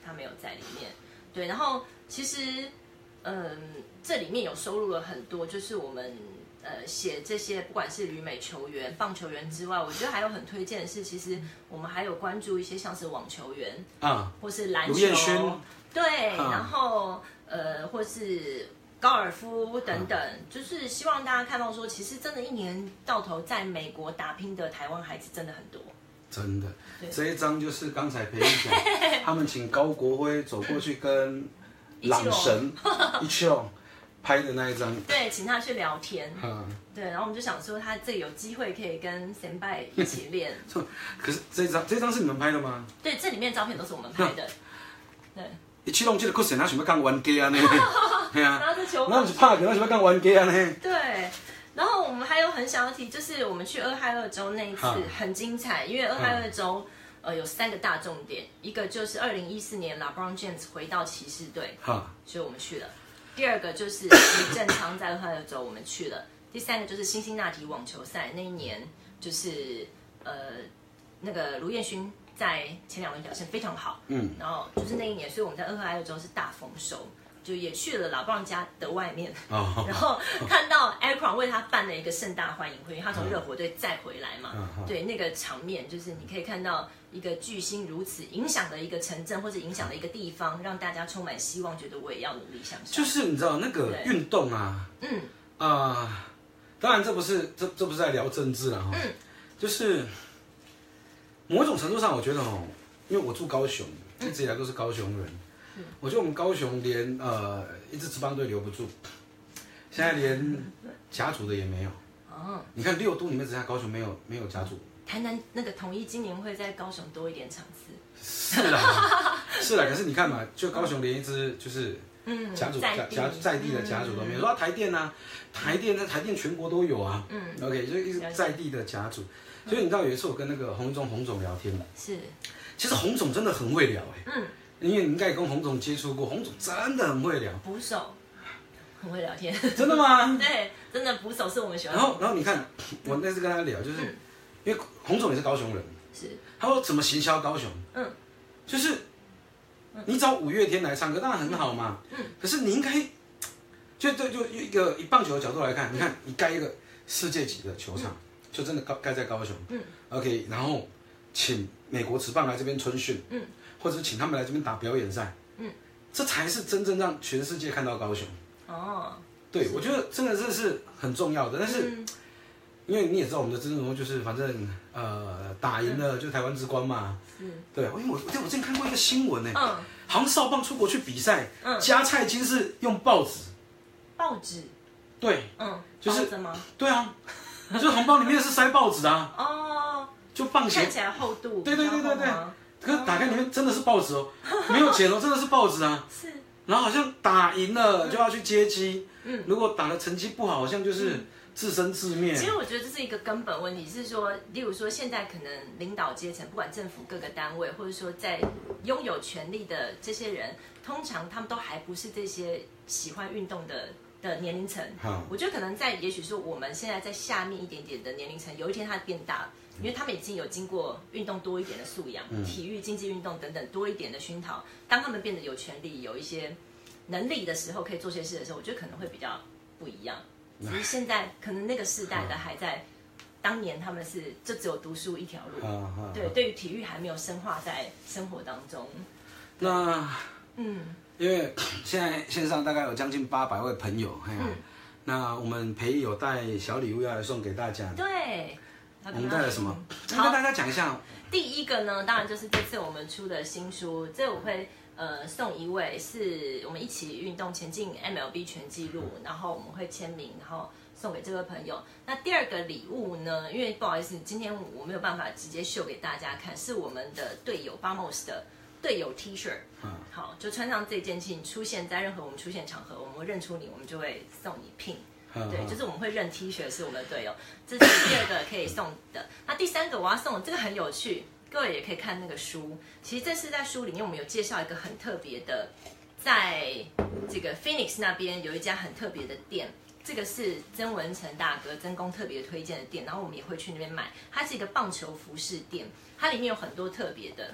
他没有在里面，对，然后其实嗯，这里面有收录了很多，就是我们。呃，写这些不管是旅美球员、棒球员之外，我觉得还有很推荐的是，其实我们还有关注一些像是网球员啊，或是篮球，对，然后呃，或是高尔夫等等，就是希望大家看到说，其实真的，一年到头在美国打拼的台湾孩子真的很多，真的。这一张就是刚才培育讲，<laughs> 他们请高国辉走过去跟朗神一起哦。<laughs> 拍的那一张，对，请他去聊天，嗯，对，然后我们就想说，他这有机会可以跟神拜一起练。<laughs> 可是这张这张是你们拍的吗？对，这里面照片都是我们拍的。对。一启动这个课程，他想要干玩家呢？<laughs> 对啊。拿着球。那是怕，他想要干玩家呢？对。然后我们还有很想要提，就是我们去俄亥俄州那一次很精彩，因为俄亥俄州呃有三个大重点，一个就是二零一四年 LeBron James 回到骑士队，哈，所以我们去了。第二个就是李正昌在俄亥俄州，我们去了。第三个就是辛辛那提网球赛那一年，就是呃那个卢彦勋在前两轮表现非常好，嗯，然后就是那一年，所以我们在俄亥俄州是大丰收。就也去了老布朗家的外面，<laughs> 然后看到 Akron 为他办了一个盛大欢迎会，因为他从热火队再回来嘛。对，那个场面就是你可以看到一个巨星如此影响的一个城镇或者影响的一个地方，让大家充满希望，觉得我也要努力向上。就是你知道那个运动啊，嗯。啊，当然这不是这这不是在聊政治了哈，就是某种程度上我觉得哦，因为我住高雄，一直以来都是高雄人。我觉得我们高雄连呃一支职棒队留不住，现在连甲组的也没有。哦，你看六都里面只下高雄没有没有甲组。台南那个统一今年会在高雄多一点场次。是啦，<laughs> 是啦，可是你看嘛，就高雄连一支就是嗯甲组甲甲在地的甲组都没有。说台电呢，台电在台电全国都有啊。嗯，OK，就一直在地的甲组。所以你知道有一次我跟那个洪总洪总聊天是，其实洪总真的很会聊哎。嗯。因为你应该跟洪总接触过，洪总真的很会聊，捕手很会聊天，真的吗？<laughs> 对，真的捕手是我们喜欢。然后，然后你看，<laughs> 我那次跟他聊，就是因为洪总也是高雄人，是，他说怎么行销高雄？嗯，就是你找五月天来唱歌，当然很好嘛。嗯，可是你应该，就就就一个以棒球的角度来看，你看你盖一个世界级的球场，就真的盖盖在高雄。嗯，OK，然后请美国职棒来这边春训。嗯。或者请他们来这边打表演赛，嗯，这才是真正让全世界看到高雄。哦，对，我觉得真的这是很重要的。但是，因为你也知道我们的真正就是反正呃打赢了就台湾之光嘛。嗯，对，因为我我我之前看过一个新闻呢，嗯，好像少棒出国去比赛，嗯，加菜金是用报纸，报纸，对，嗯，就是对啊，就是红包里面是塞报纸啊，哦，就棒起来厚度，对对对对对。可打开里面真的是报纸哦，<laughs> 没有钱哦，真的是报纸啊。是。然后好像打赢了就要去接机，嗯，如果打的成绩不好，好像就是自生自灭。其实我觉得这是一个根本问题，是说，例如说现在可能领导阶层，不管政府各个单位，或者说在拥有权力的这些人，通常他们都还不是这些喜欢运动的的年龄层。好，我觉得可能在也许说我们现在在下面一点点的年龄层，有一天它变大。因为他们已经有经过运动多一点的素养，体育、竞技运动等等多一点的熏陶，当他们变得有权利、有一些能力的时候，可以做些事的时候，我觉得可能会比较不一样。只是现在可能那个世代的还在，当年他们是就只有读书一条路，对，对于体育还没有深化在生活当中。那嗯，因为现在线上大概有将近八百位朋友，嗯，那我们培有带小礼物要来送给大家，对。我们带了什么？跟大家讲一下。第一个呢，当然就是这次我们出的新书，这我会呃送一位，是我们一起运动前进 MLB 全纪录，然后我们会签名，然后送给这位朋友。那第二个礼物呢，因为不好意思，今天我没有办法直接秀给大家看，是我们的队友 Bamos 的队友 T 恤。嗯，好，就穿上这件，请出现在任何我们出现场合，我们会认出你，我们就会送你 pin。对，就是我们会认 T 恤是我们的队友，这是第二个可以送的。那第三个我要送这个很有趣，各位也可以看那个书。其实这是在书里面我们有介绍一个很特别的，在这个 Phoenix 那边有一家很特别的店，这个是曾文成大哥曾公特别推荐的店，然后我们也会去那边买。它是一个棒球服饰店，它里面有很多特别的。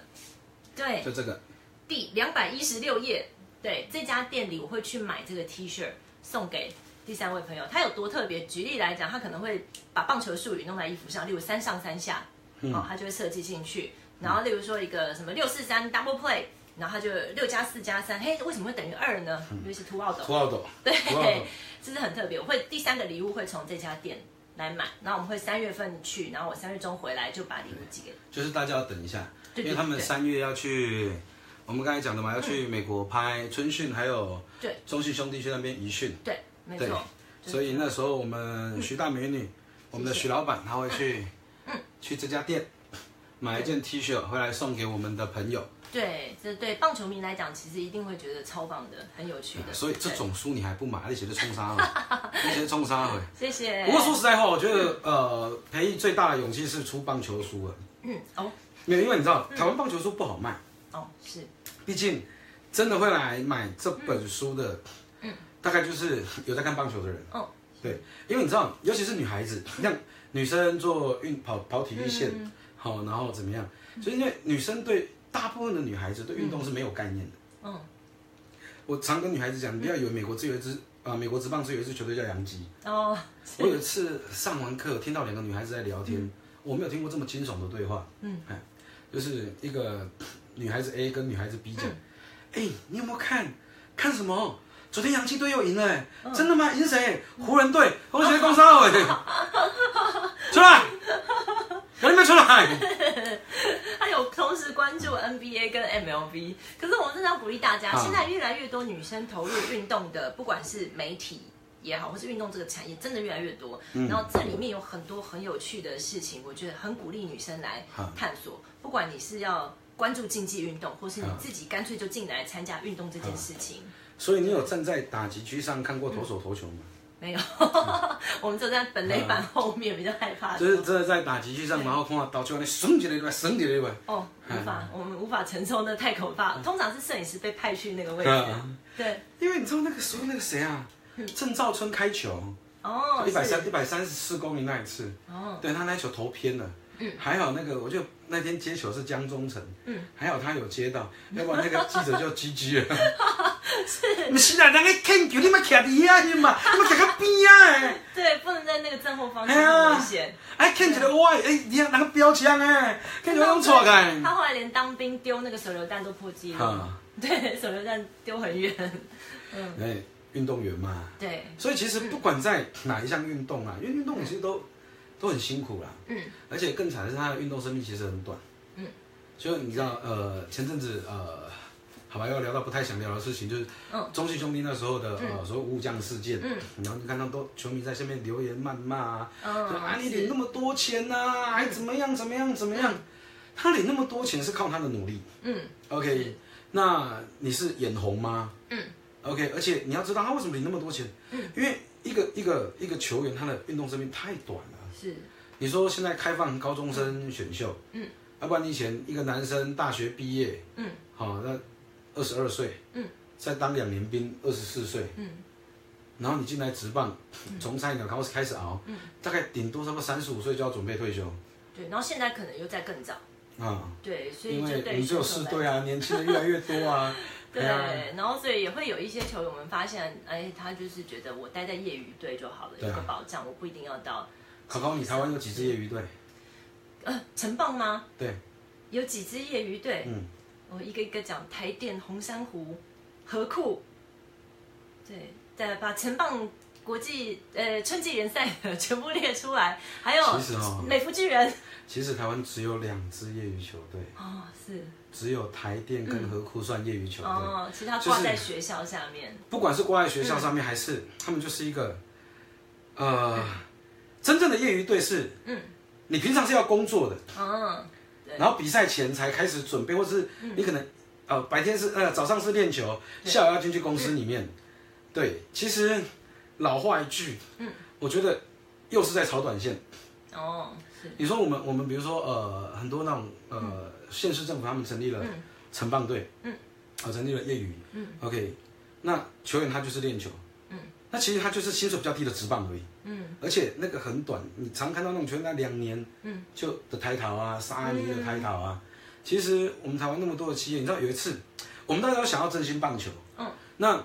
对，就这个第两百一十六页，对这家店里我会去买这个 T 恤送给。第三位朋友，他有多特别？举例来讲，他可能会把棒球术语弄在衣服上，例如三上三下，哦，他就会设计进去。然后，例如说一个什么六四三 double play，然后他就六加四加三，嘿，为什么会等于二呢？因为是 two out。two out。对，这是很特别。我会第三个礼物会从这家店来买，然后我们会三月份去，然后我三月中回来就把礼物寄给。就是大家要等一下，因为他们三月要去，我们刚才讲的嘛，要去美国拍春训，还有对中信兄弟去那边集训。对。没错，所以那时候我们徐大美女，我们的徐老板他会去，去这家店买一件 T 恤回来送给我们的朋友。对，这对棒球迷来讲，其实一定会觉得超棒的，很有趣的。所以这种书你还不买，而且是冲杀了，<laughs> 而且冲杀了。谢谢。不过说实在话，我觉得呃，培育最大的勇气是出棒球书了。嗯哦，没有，因为你知道台湾棒球书不好卖。哦，是。毕竟真的会来买这本书的。嗯大概就是 <laughs> 有在看棒球的人，哦，对，因为你知道，尤其是女孩子，像女生做运跑跑体育线，好，然后怎么样？所以因为女生对大部分的女孩子对运动是没有概念的。嗯，我常跟女孩子讲，你不要以为美国只有一支啊、美国职棒只有一支球队叫洋基。哦，<laughs> 我有一次上完课，听到两个女孩子在聊天，我没有听过这么惊悚的对话。嗯，哎，就是一个女孩子 A 跟女孩子 B 讲，哎、你有没有看？看什么？昨天洋基队又赢了、哎真的吗？赢谁？湖人队，恭喜恭喜哎！<laughs> 出来，赶紧们出来！<laughs> 他有同时关注 NBA 跟 MLB，可是我们真的要鼓励大家，啊现在越来越多女生投入运动的，不管是媒体也好，或是运动这个产业，真的越来越多。嗯然后这里面有很多很有趣的事情，我觉得很鼓励女生来啊探索。不管你是要关注竞技运动，或是你啊自己干脆就进来参加运动这件事情。所以你有站在打击区上看过投手投球吗？没有，<laughs> 我们就在本垒板后面，比较害怕。就是真的在打击区上，然后看到刀球那升起来一块？升起来一块？哦，无法，我们无法承受，那太可怕。了。通常是摄影师被派去那个位置。嗯，对，因为你知道那个时候那个谁啊，郑兆春开球，哦，一百三一百三十四公里那一次，哦，对他那球投偏了，还好那个我就那天接球是江中诚，还好他有接到，要不然那个记者就 GG 了。<laughs> 是，不是啦，人家看球你们徛伫遐去嘛，你们徛到边啊。对，不能在那个正后方，很危险。哎，看起来哇，哎，你看那个标枪哎，看起来用错开。他后来连当兵丢那个手榴弹都破纪录。啊，对，手榴弹丢很远。嗯。哎，运动员嘛，对，所以其实不管在哪一项运动啊，因为运动其实都都很辛苦啦，嗯，而且更惨的是他的运动生命其实很短，嗯，就你知道，呃，前阵子呃，好吧，要聊到不太想聊的事情，就是嗯。中信兄弟那时候的呃所谓武将事件，嗯，然后你看到都球迷在下面留言谩骂啊，嗯说啊你领那么多钱呐、还怎么样怎么样怎么样，他领那么多钱是靠他的努力。嗯，OK，那你是眼红吗？嗯。OK，而且你要知道他为什么领那么多钱？嗯，因为一个一个一个球员他的运动生命太短了。是，你说现在开放高中生选秀，嗯，要不然你以前一个男生大学毕业，嗯，好、那二十二岁，嗯，再当两年兵，二十四岁，嗯，然后你进来职棒，从菜鸟开始开始熬，嗯，大概顶多差不多三十五岁就要准备退休。对，然后现在可能又在更早，啊，对，所以因为我们只有四队啊，年轻人越来越多啊，<laughs> 对，啊。然后所以也会有一些球友，们发现，哎，他就是觉得我待在业余队就好了，有个保障，我不一定要到考考你，台湾有几支业余队？呃城棒吗？对，有几支业余队？嗯，我一个一个讲，台电、红珊瑚、河库，对，再把城棒国际呃春季联赛的 <laughs> 全部列出来，还有其实哦。美孚巨人，其实台湾只有两支业余球队，哦是。只有台电跟河库算业余球队。哦，其他就是挂在学校下面，不管是挂在学校上面，还是他们就是一个，呃，真正的业余队是，嗯。你平常是要工作的，嗯，对。然后比赛前才开始准备，或是你可能，呃，白天是呃早上是练球，下午要进去公司里面，对，其实老话一句，嗯，我觉得又是在炒短线。哦是，你说我们我们比如说呃很多那种呃县市政府他们成立了嗯。城棒队，嗯，啊成立了业余，嗯，OK，那球员他就是练球，嗯，那其实他就是薪水比较低的职棒而已，嗯。而且那个很短，你常看到那种球员那两年，嗯，就的台桃啊，沙尼的台桃啊，其实我们台湾那么多的企业，你知道有一次 <tsk> 我们大家都想要振兴棒球，嗯，那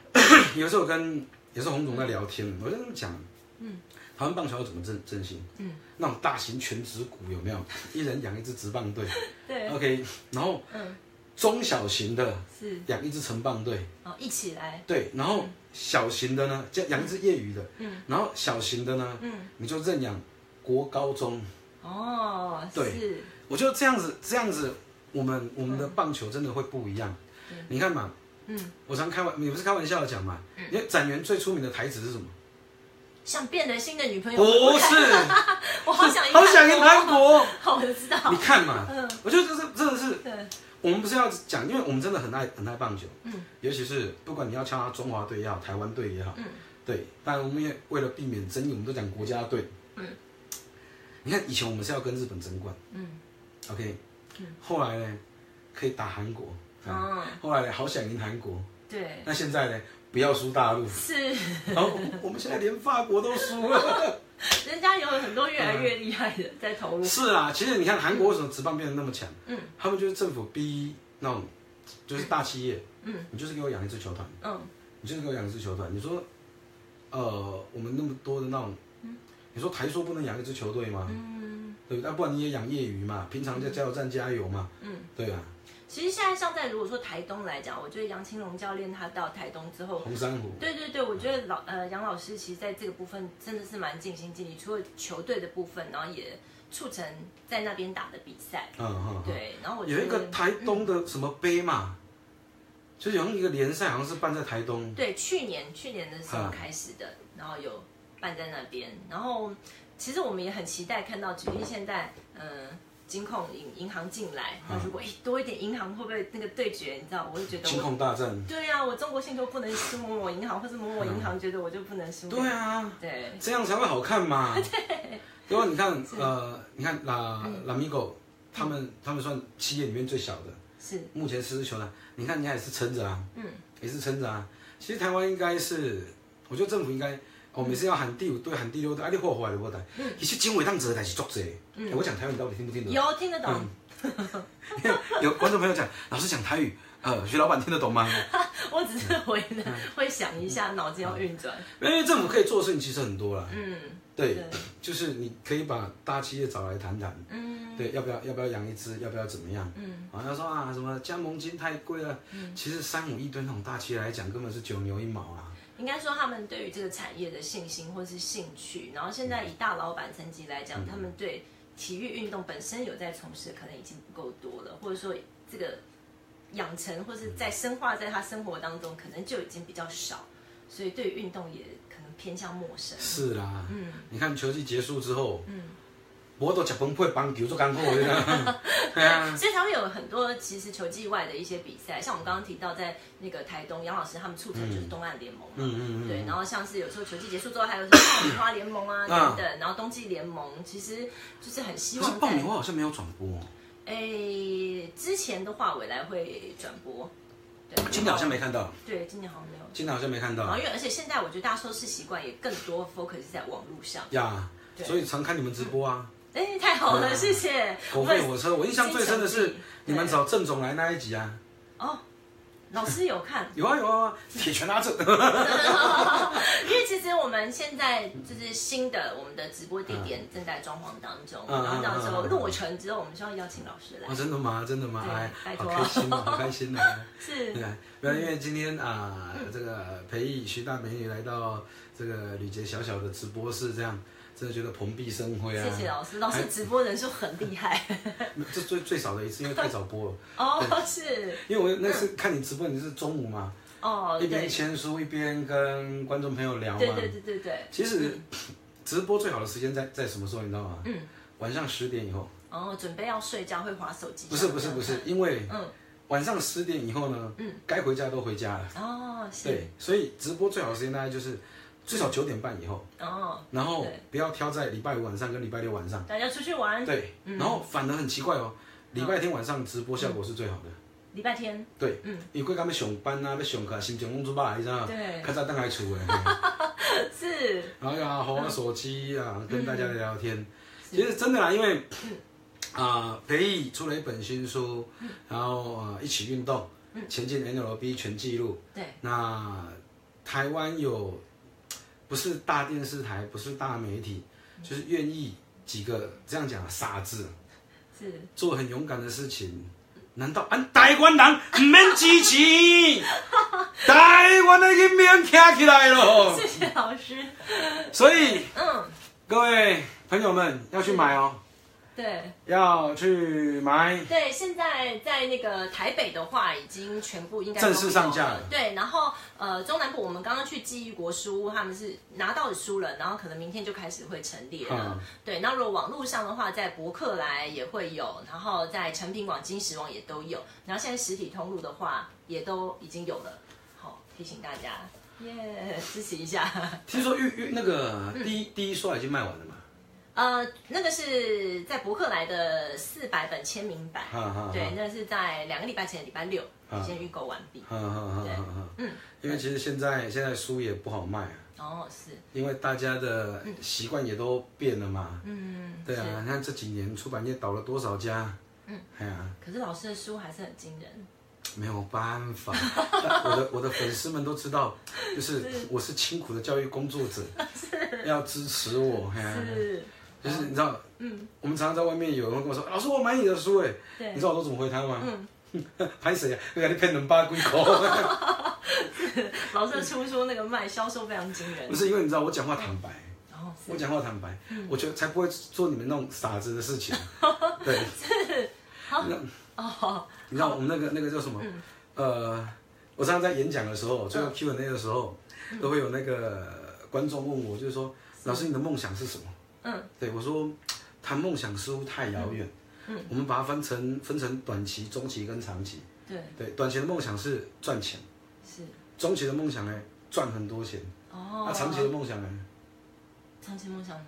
<coughs> 有时候我跟也是洪总在聊天，我就跟他们讲，嗯，台湾棒球要怎么振振兴？嗯，那种大型全职股有没有？一人养一支职棒队。<laughs> 对，，OK，然后嗯中小型的是，养一支城棒队，哦一起来，对，然后小型的呢，就养一支业余的，嗯。然后小型的呢，嗯。你就认养国高中。哦对。是，我觉得这样子，这样子，我们我们的棒球真的会不一样。对你看嘛，嗯，我常开玩，也不是开玩笑的讲嘛，因为展元最出名的台词是什么？想变了心的女朋友，不是，<laughs> 我好想赢好想赢韩国。好，<laughs> 我就知道。你，看嘛，嗯。我觉得这是真的是，对，我们不是要讲，因为我们真的很爱很爱棒球，嗯。尤其是不管你要敲他中华队也好，台湾队也好，嗯。对，但我们也为了避免争议，我们都讲国家队。嗯，你看以前我们是要跟日本争冠。嗯，OK，嗯。后来呢可以打韩国，啊嗯，后来呢好想赢韩国，对，那现在呢不要输大陆，是，然后我们现在连法国都输了，<laughs> 人家有很多越来越厉害的在投入。是啊，其实你看韩国为什么职棒变得那么强？嗯，他们就是政府逼那种，就是大企业，嗯，你就是给我养一支球团，嗯，你就是给我养一支球团。你说，呃，我们那么多的那种，你说台说不能养一支球队吗？嗯，对，那不然你也养业余嘛，平常在加油站加油嘛，嗯，对啊。其实现在像在如果说台东来讲，我觉得杨青龙教练他到台东之后，红珊瑚，对对对，我觉得老呃杨老师其实在这个部分真的是蛮尽心尽力，除了球队的部分，然后也促成在那边打的比赛，嗯嗯，对，然后我有一个台东的什么杯嘛，就是有一个联赛好像是办在台东，对，去年去年的时候开始的，然后有办在那边，然后其实我们也很期待看到，举例现在嗯。金控银银行进来，那如果多一点银行会不会那个对决？你知道，我就觉得金控大战。对啊，我中国信托不能输某某银行，或是某某银行觉得我就不能输。对啊，对，这样才会好看嘛。<laughs> 对，因为你看，呃，你看拉拉米狗，他们他们算企业里面最小的，是目前十支球队，你看人家也是撑着啊，嗯，也是撑着啊。其实台湾应该是，我觉得政府应该。我每次要喊第五队、喊第六队，啊，你火火来无台？其实经纬当做的台是作者。我讲台语，你到底听不听得懂？有听得懂。<laughs> 有观众朋友讲，老师讲台语，呃，徐老板听得懂吗？<laughs> 我只是会会想一下，脑筋要运转。因为政府可以做的事情其实很多了。嗯，对，就是你可以把大企业找来谈谈。嗯，对，要不要要不要养一只？要不要怎么样？嗯，好像说啊，什么加盟金太贵了。嗯，其实三五亿对那种大企业来讲，根本是九牛一毛啊。应该说，他们对于这个产业的信心或是兴趣，然后现在以大老板层级来讲，他们对体育运动本身有在从事，可能已经不够多了，或者说这个养成或是在深化在他生活当中，可能就已经比较少，所以对于运动也可能偏向陌生。是啦，嗯，你看球季结束之后，嗯。我都吃崩溃，棒球做干货，对 <laughs> 啊。所以才会有很多其实球技外的一些比赛，像我们刚刚提到在那个台东杨老师他们促成就是东岸联盟嘛，嗯嗯嗯，对。然后像是有时候球季结束之后，还有什么爆米花联盟啊等等，然后冬季联盟，其实就是很希望。爆米花好像没有转播。诶，之前的话未来会转播，对。今年好像没看到。对，今年好像没有。今年好像没看到。然后因为而且现在我觉得大家收视习惯也更多 focus 在网络上。呀，所以常看你们直播啊。哎，太好了，谢谢。狗吠火车，我印象最深的是你们找郑总来那一集啊。哦，老师有看？<laughs> 有啊有啊，铁拳阿正。<laughs> <laughs> 因为其实我们现在就是新的我们的直播地点正在装潢当中，然后到时候落成之后，我们希望邀请老师来。哦，真的吗？真的吗？哎，好开心，好开心啊！是。对，因为今天啊，这个裴毅徐大美女来到这个吕杰小小的直播室，这样。真的觉得蓬荜生辉啊！谢谢老师，老师直播人数很厉害。<laughs> 这最最少的一次，因为太早播了。<laughs> 哦，是。因为我那次看你直播，你是中午嘛？哦。一边签书一边跟观众朋友聊嘛。对对对对对。其实直播最好的时间在在什么时候？你知道吗？嗯。晚上十点以后。哦，准备要睡觉会划手机。不是不是不是，因为嗯，晚上十点以后呢，嗯，该回家都回家了。哦，是。对，所以直播最好的时间大概就是。至少九点半以后哦，然后不要挑在礼拜五晚上跟礼拜六晚上。大家出去玩。对，然后反而很奇怪哦，礼拜天晚上直播效果是最好的。礼拜天。对，嗯，因为刚要上班啊，要上课，心情拢出歹，你知道吗？对。开始等来厝诶。<laughs> 是。然后啊，拿手机啊，跟大家聊聊天。其实真的啊，因为 <clears throat> 啊，培毅出了一本新书，然后啊，一起运动，前进 NLB 全记录。对。那台湾有。不是大电视台，不是大媒体，就是愿意几个这样讲傻子，是做很勇敢的事情。难道俺台湾人唔免支持？<laughs> 台湾的人民站起来了。谢谢老师。所以，嗯，各位朋友们要去买哦。对，要去买。对，现在在那个台北的话，已经全部应该正式上架了。对，然后呃，中南部我们刚刚去记忆国书，他们是拿到书了，然后可能明天就开始会陈列了。对，那如果网络上的话，在博客来也会有，然后在成品网、金石网也都有，然后现在实体通路的话，也都已经有了。好，提醒大家，耶，支持一下。听说预预那个第一 <laughs> 第一刷已经卖完了嘛？呃，那个是在博客来的四百本签名版，对，那是在两个礼拜前的礼拜六先预购完毕。哈哈哈哈哈，嗯，因为其实现在现在书也不好卖啊。哦，是。因为大家的习惯也都变了嘛。嗯。对啊，你看这几年出版业倒了多少家？嗯。哎呀。可是老师的书还是很惊人。没有办法，<laughs> 我的我的粉丝们都知道，就是我是清苦的教育工作者，<laughs> 要支持我。是。就是你知道，嗯，我们常常在外面有人跟我说，老师我买你的书哎，你知道我都怎么回他吗？嗯，<laughs> 拍谁呀？我给你骗人八龟口。老师出书那个卖销售非常惊人。不是因为你知道我讲话坦白，我讲话坦白，我觉得才不会做你们那种傻子的事情。<laughs> 对。是。好。哦。你知道我们那个那个叫什么？呃，我常常在演讲的时候，最后 Q&A 的时候，都会有那个观众问我，就是说，老师你的梦想是什么？嗯，对我说，谈梦想似乎太遥远。嗯，我们把它分成分成短期、中期跟长期。对对，短期的梦想是赚钱。是。中期的梦想呢，赚很多钱。哦。那长期的梦想呢？长期梦想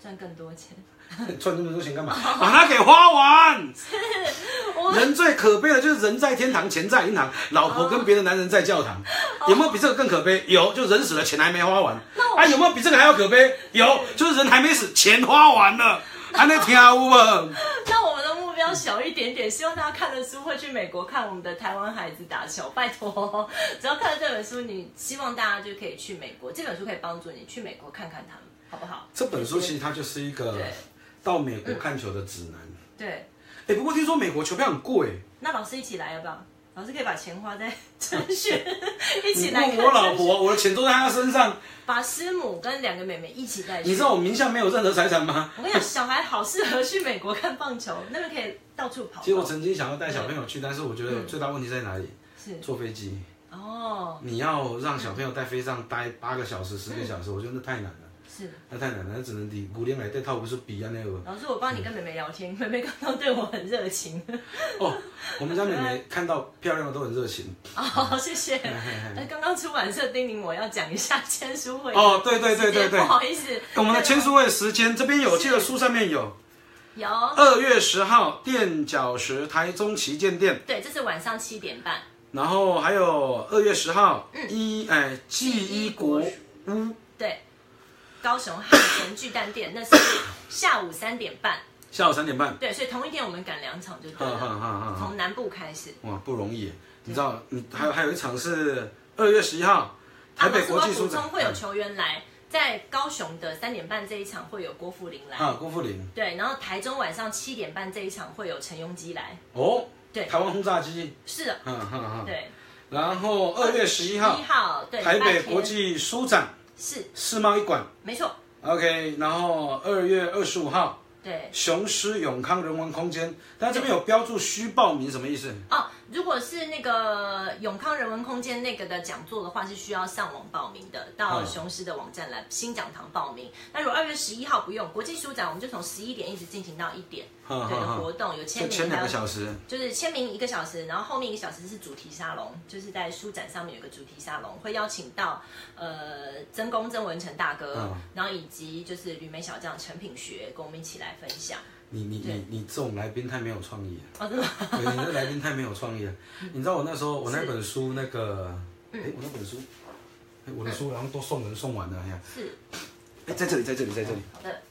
赚更多钱。<laughs> 赚这么多钱干嘛？<laughs> 把它给花完。<laughs> 人最可悲的就是人在天堂，钱在银行，老婆跟别的男人在教堂。有没有比这个更可悲？有，就人死了，钱还没花完。啊，有没有比这个还要可悲？有，就是人还没死，钱花完了，还能跳舞吗？那我们的目标小一点点，希望大家看了书会去美国看我们的台湾孩子打球。拜托，只要看了这本书，你希望大家就可以去美国。这本书可以帮助你去美国看看他们，好不好？这本书其实它就是一个到美国看球的指南。对。哎，不过听说美国球票很贵。那老师一起来要不要？老师可以把钱花在陈雪，一起来。我老婆，我的钱都在她身上。把师母跟两个妹妹一起带去。你知道我名下没有任何财产吗？我跟你讲，小孩好适合去美国看棒球，那边可以到处跑。其实我曾经想要带小朋友去，但是我觉得最大问题在哪里？是坐飞机。哦。你要让小朋友在飞上待八个小时、十个小时，<laughs> 我觉得那太难了。是，那太难了，那只能你古年来对套不是比啊那个。老师，我帮你跟妹妹聊天，<laughs> 妹妹刚刚对我很热情。<laughs> 哦，我们家妹妹看到漂亮的都很热情。<laughs> 哦，谢谢。哎，刚刚出版社叮咛我要讲一下签书会。哦，对对对对对，不好意思。我们的签书会时间这边有，记得书上面有。有。二月十号，垫脚石台中旗舰店。对，这是晚上七点半。然后还有二月十号，一哎记忆国屋。对。高雄汉城巨蛋店，那是下午三点半。下午三点半。对，所以同一天我们赶两场就对了。从南部开始。哇，不容易。你知道，你还有还有一场是二月十一号，台北国际书展会有球员来，在高雄的三点半这一场会有郭富林来。啊，郭富林。对，然后台中晚上七点半这一场会有陈庸基来。哦。对。台湾轰炸机。是的。嗯嗯嗯。对。然后二月十一号。一号。对。台北国际书展。是。世贸一馆。没错。OK，然后二月二十五号，对，雄狮永康人文空间，但这边有标注需报名，什么意思？哦。如果是那个永康人文空间那个的讲座的话，是需要上网报名的，到雄狮的网站来新讲堂报名。那如果二月十一号不用，国际书展我们就从十一点一直进行到一点，对的活动有签名，签两个小时，就是签名一个小时，然后后面一个小时是主题沙龙，就是在书展上面有个主题沙龙，会邀请到呃曾公曾文成大哥，然后以及就是吕美小将陈品学跟我们一起来分享。你你你你这种来宾太没有创意了，真的，对，你这来宾太没有创意了。你知道我那时候我那本书那个，哎，我那本书，哎，我的书然后都送人送完了，哎呀，是，哎，在这里，在这里，在这里。好的，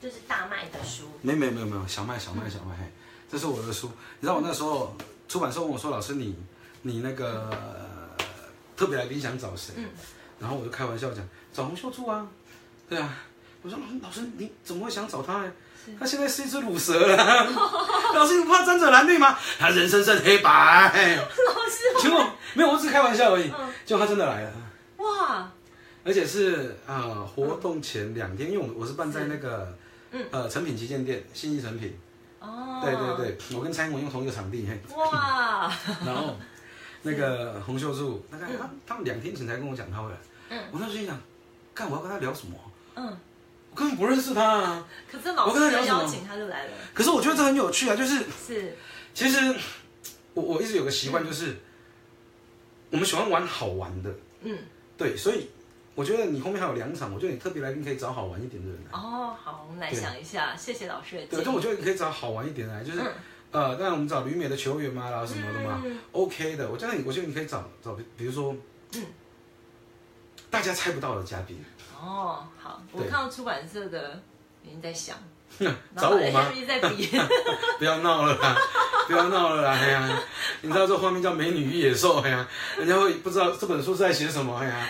这是大卖的书。没没没有没有小卖小卖小卖，嘿，这是我的书。你知道我那时候出版社问我说，老师你你那个特别来宾想找谁？嗯，然后我就开玩笑讲找洪秀柱啊，对啊，我说老师你怎么会想找他呢？他现在是一只乳蛇了，<laughs> 老师你不怕沾着蓝绿吗？他人生是黑白。老师，结果没有，我只是开玩笑而已。结果他真的来了。哇！而且是啊，活动前两天，因为我我是办在那个呃成品旗舰店信义成品。哦。对对对，我跟蔡英文用同一个场地。哇！<laughs> 然后那个洪秀柱，大概他他们两天前才跟我讲他会来。嗯。我那时候心想，看我要跟他聊什么？嗯。我根本不认识他啊！可是老师邀请他就来了。可是我觉得这很有趣啊，就是是，其实我我一直有个习惯，就是我们喜欢玩好玩的，嗯，对，所以我我觉得你后面还有两场，我觉得你特别来宾可以找好玩一点的人来。哦，好，我们来想一下，谢谢老师的建对，议。但我觉得你可以找好玩一点的来，就是、呃，当然我们找旅美的球员嘛，然后什么的嘛、o k 的。我觉得你，我觉得你可以找找，比如说，嗯大家猜不到的嘉宾，哦，好，我看到出版社的已经在想，<laughs> 找我吗？<laughs> 不要闹了啦，不要闹了啦！哎呀，你知道这画面叫《美女与野兽》哎呀，人家会不知道这本书是在写什么哎呀。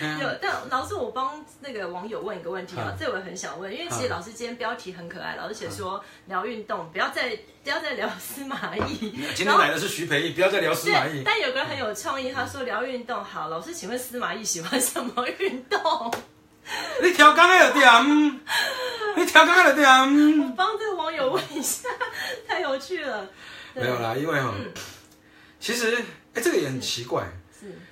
<laughs> 有，但老师，我帮那个网友问一个问题啊嗯，这我也很想问，因为其实老师今天标题很可爱，老师写说聊运动，不要再不要再聊司马懿。<laughs> 今天来的是徐培义，不要再聊司马懿。但有个人很有创意，他说聊运动好，老师，请问司马懿喜欢什么运动？<laughs> 你调刚的就点，你调刚的就点。帮这个网友问一下，太有趣了。没有啦，因为哈，其实哎，这个也很奇怪，是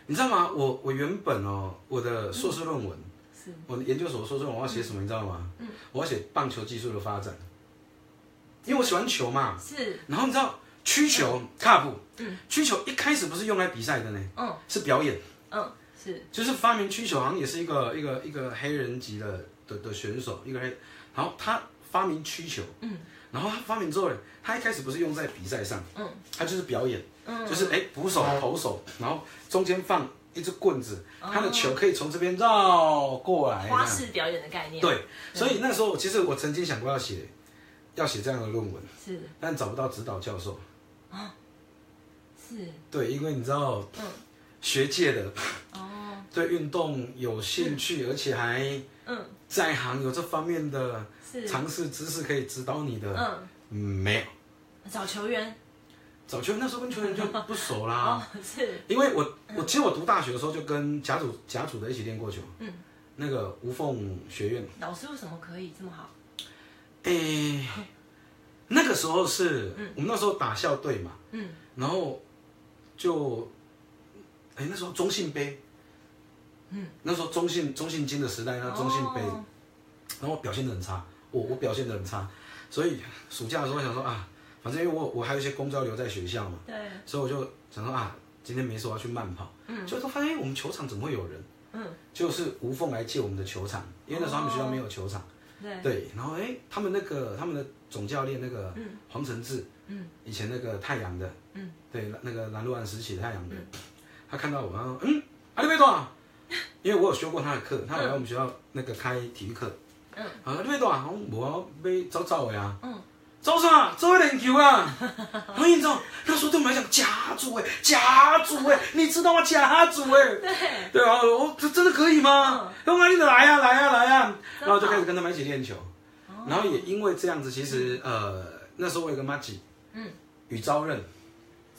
你知道吗？我我原本哦，我的硕士论文，是，我的研究所硕士论文我要写什么，你知道吗？嗯。我要写棒球技术的发展，因为我喜欢球嘛。是，然后你知道曲球、cup，嗯，曲球一开始不是用来比赛的呢，嗯。是表演。嗯是，就是发明曲球好像也是一个一个一个黑人级的的的选手，一个黑，然后他发明曲球，嗯，然后他发明之后呢，他一开始不是用在比赛上，嗯，他就是表演，嗯。就是哎捕手投手，然后中间放一只棍子，哦。他的球可以从这边绕过来，花式表演的概念。，对，所以那时候其实我曾经想过要写要写这样的论文，是。但找不到指导教授，啊是，对，因为你知道，嗯。学界的哦，<laughs> 对运动有兴趣，而且还嗯。在行有这方面的是，尝试知识可以指导你的，嗯，嗯没有。找球员早球那时候跟球员就不熟啦，<laughs> 哦是，因为我我其实我读大学的时候就跟甲组甲组的一起练过球，嗯，那个无缝学院，老师为什么可以这么好？诶、那个时候是、我们那时候打校队嘛，嗯，然后就，哎、那时候中信杯，嗯，那时候中信中信金的时代，那中信杯，哦。然后表现的很差，我我表现的很差，所以暑假的时候我想说啊，反正因为我我还有一些公交留在学校嘛，对，所以我就想说啊，今天没事我要去慢跑，嗯，结果都发现哎我们球场怎么会有人？嗯，就是无缝来借我们的球场，因为那时候他们学校没有球场，对，对，然后哎，他们那个他们的总教练那个黄承志，嗯，以前那个太阳的，嗯，对，那个南路岸时期的太阳的，他看到我，他说嗯，阿里贝多啊，因为我有修过他的课，他有来我们学校那个开体育课，嗯，啊，阿里贝多啊，我我要走走的啊，嗯。走啥？走会练球啊！然后你知道，那时候对我们来讲，甲组哎，甲组哎，你知道吗？甲组哎，对，对啊，我这真的可以吗？然后你来呀、来呀、来呀、然后就开始跟他们一起练球，然后也因为这样子，其实呃那时候我有个妈吉，嗯，宇昭任，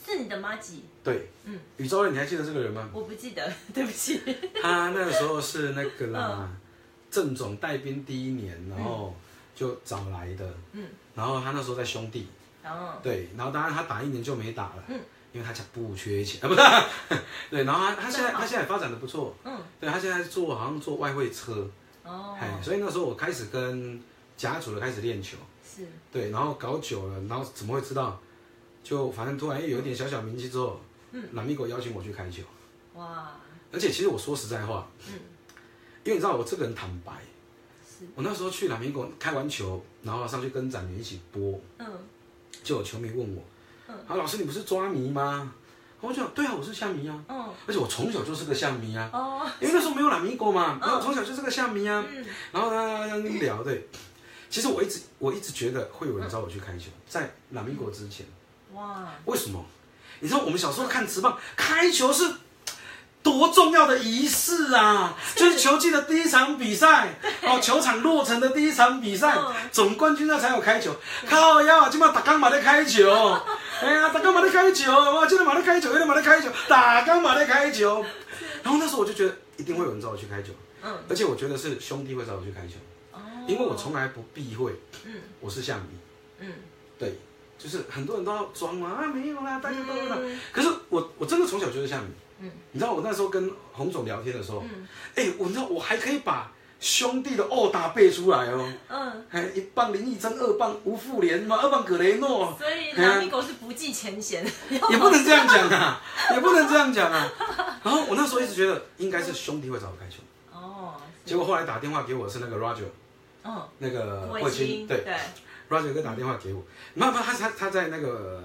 是你的妈吉，对，嗯，宇昭任，你还记得这个人吗？我不记得，<laughs> 对不起。他那个时候是那个啦，郑总带兵第一年，然后就找来的，嗯，然后他那时候在兄弟，然后，对，然后当然他打一年就没打了，嗯，因为他家不缺钱。啊，不是啊，<laughs> 对，然后他他现在他现在发展的不错，嗯，对他现在做好像做外汇车，哦，哎，所以那时候我开始跟甲组的开始练球，是，对，然后搞久了，然后怎么会知道？就反正突然有一点小小名气之后，嗯，蓝米狗邀请我去开球，哇，而且其实我说实在话，嗯，因为你知道我这个人坦白，是，我那时候去蓝米狗开完球，然后上去跟展员一起播，嗯，就有球迷问我，嗯，啊老师你不是抓迷吗？我就讲对啊，我是象迷啊，嗯，而且我从小就是个象迷啊，哦，因为那时候没有蓝米狗嘛，嗯。然后我从小就是个象迷啊，嗯，然后呢，这样跟你聊，对。其实我一直我一直觉得会有人找我去开球，在蓝民国之前，哇，为什么？你知道我们小时候看磁棒，开球是多重要的仪式啊！就是球季的第一场比赛，<laughs> 哦，球场落成的第一场比赛嗯，总冠军那才有开球。靠呀，今嘛打刚马在开球，<laughs> 哎呀，打刚马在开球，哇，今天马在开球，今天马在开球，打刚马在开球。然后那时候我就觉得一定会有人找我去开球，嗯，而且我觉得是兄弟会找我去开球。哦，因为我从来不避讳，嗯我是象迷，嗯，对，就是很多人都要装嘛啊没有啦，大家都有啦。嗯可是我我真的从小就是象迷，嗯，你知道我那时候跟洪总聊天的时候，嗯。哎、我知道我还可以把兄弟的殴打背出来哦，嗯，还一棒林义珍，二棒吴富连嘛，二棒葛雷诺，所以南米狗是不计前嫌，也不能这样讲啊，也不能这样讲啊。然后我那时候一直觉得应该是兄弟会找我开球，哦，结果后来打电话给我是那个 Roger，嗯，那个卫卫青，星，对。对，，Roger 哥打电话给我，没有没有，他他他在那个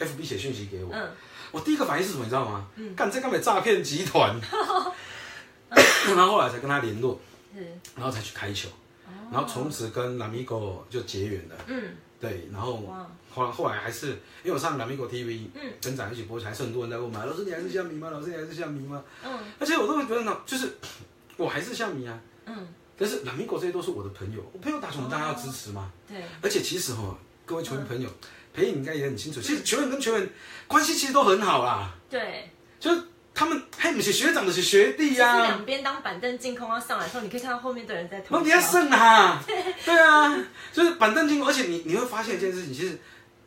FB 写讯息给我，嗯我第一个反应是什么，你知道吗？干这根本诈骗集团，<laughs> 然后后来才跟他联络，然后才去开球，然后从此跟 Lamigo 就结缘了。嗯，对，然后哇，后来后来还是因为我上 Lamigo TV，嗯，跟展一起播，还是很多人在问嘛，老师你还是虾迷吗？老师你还是虾迷吗？嗯。而且我都会觉得呢，就是我还是虾迷啊，嗯，但是 Lamigo 这些都是我的朋友，我朋友打球我们当然要支持嘛。对，而且其实哈，各位球迷朋友，裴颖应该也很清楚，其实球员跟球员关系其实都很好啦，对，就是他们嘿不是学长的是学弟就是呀、两边当板凳进攻要上来的时候，你可以看到后面的人在投那你要笑。胜啊，<laughs> 对啊，就是板凳进攻，而且你你会发现一件事情，其实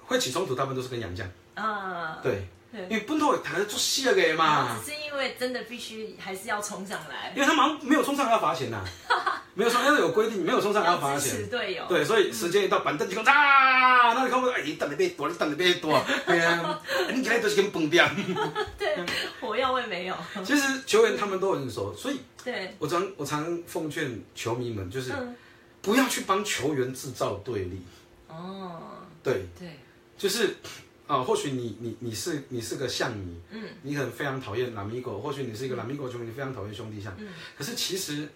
会起冲突，大部分都是跟杨绛，啊，对，对。因为本土谈的做戏了给嘛，只是因为真的必须还是要冲上来，因为他们好像没有冲上来要罚钱呐、<laughs> 没有冲，因为有规定，没有冲上来要罚钱。队友。对，所以时间一到，板凳进攻啊，那你看我，哎，你等你别多，你等你别多，<laughs> 对啊，你今天都是跟崩掉。<laughs> 对，火药味没有。其实球员他们都很熟，所以对，我常我常奉劝球迷们，就是嗯，不要去帮球员制造对立。哦，对，对，就是啊、或许你你你是你是个象迷，嗯，你可能非常讨厌拉米狗，或许你是一个拉米狗球迷，你非常讨厌兄弟象，嗯，可是其实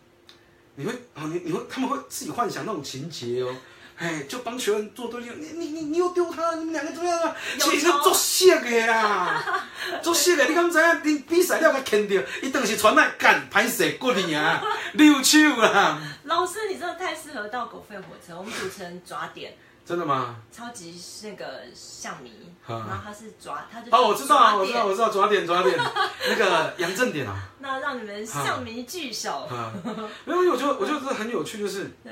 你会啊、你你会他们会自己幻想那种情节哦。哎，就帮球员做对立，你你你你又丢他，你们两个怎么样啊？有其实做戏的啦，<laughs> 做戏的，你敢知影？你比赛了甲牵着，伊当时传来干歹势骨你啊，溜手啦。老师，你真的太适合到狗吠火车。我们主持人抓点，真的吗？超级那个象迷，啊然后他是抓，他就哦，我知道啊，我知道，我知道，抓点抓点，<laughs> 那个杨正点啊。那让你们象迷聚首。啊，没有，因为我 <laughs> 觉得我觉得这很有趣，就是对，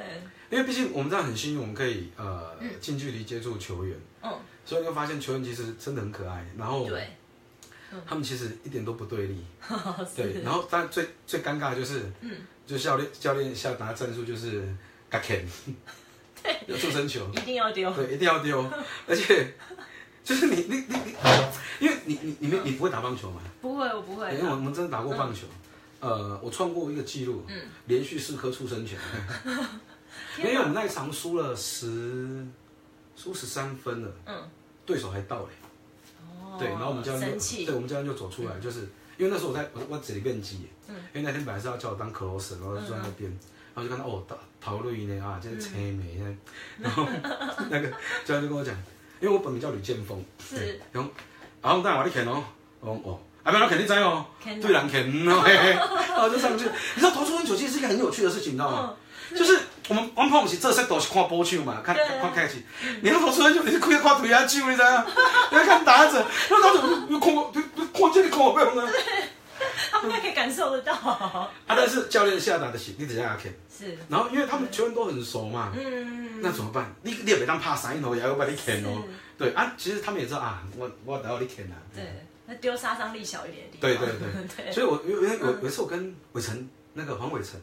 因为毕竟我们这样很幸运，我们可以呃近距离接触球员，嗯，所以你会发现球员其实真的很可爱，然后对，他们其实一点都不对立，<laughs> 对，然后但最最尴尬的就是，嗯，就教练教练下达战术就是嘎 Ken，对，有出生球，一定要丢。对，一定要丢，<laughs> 而且就是你你你你，因为你你你们你不会打棒球嘛，不会，我不会。因为我们真的打过棒球，呃，我创过一个记录，嗯，连续四颗出生球。<laughs> 因为我们那一场输了十，输十三分了，嗯，对手还到嘞，哦对，然后我们教练就，对，我们教练就走出来，就是因为那时候我在我我这里练机，嗯。因为那天本来是要叫我当 closer，然后就坐在那边，然后就看到哦，陶陶瑞呢啊，这是车美呢，然后那个教练就跟我讲，因为我本名叫吕建峰，是，然后然后当然我你啃哦，我说哦。啊，不然肯定知哦，啃对人啃哦，嘿嘿然后就上去。你知道投出分球其实是一个很有趣的事情，你知道吗？就是我们我们跑不是这些都是看波球嘛，看看开始。你要投出分球，你是看看腿啊球，你知道吗？你要看打者，那打者就看我，就就看这里看我不用啊。<laughs> 他们应该可以感受得到。啊，但是教练下达的是，你只要啃。是，然后因为他们球员都很熟嘛，嗯，那怎么办？你你也别当怕三头，也要把你砍哦。对啊，其实他们也知道啊，我我等下你砍啊。对，那丢杀伤力小一点的地对方。对对，<laughs> 对，所以我有有有有一次我跟伟成那个黄伟成，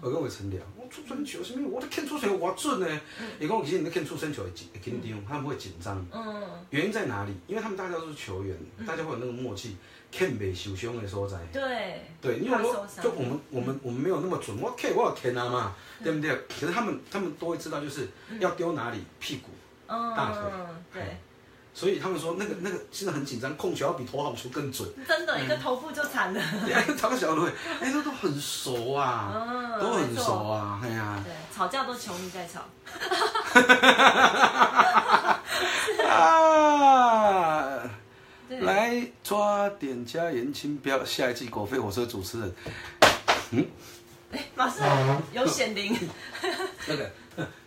我跟伟成聊，我出生球什么？我的看出生球我准呢。你跟我其实你的看出生球会紧紧张，他们会紧张。嗯，原因在哪里？因为他们大家都是球员，大家会有那个默契，看没受伤的所在。对，对，因为我就我们我们我们没有那么准，我 K 我有 K 啊嘛，对不对？可是他们他们都会知道，就是要丢哪里，屁股。嗯，大腿对，所以他们说那个那个真的很紧张，控球要比投好球更准。真的一个头部就惨了。<laughs> 他个小队，哎，都都很熟啊，嗯，都很熟啊，哎呀，对，吵架都球迷在吵。<laughs> 啊，对，来抓点加盐青标，下一季狗飞火车主持人，嗯？哎，马上有显灵。<laughs> 那个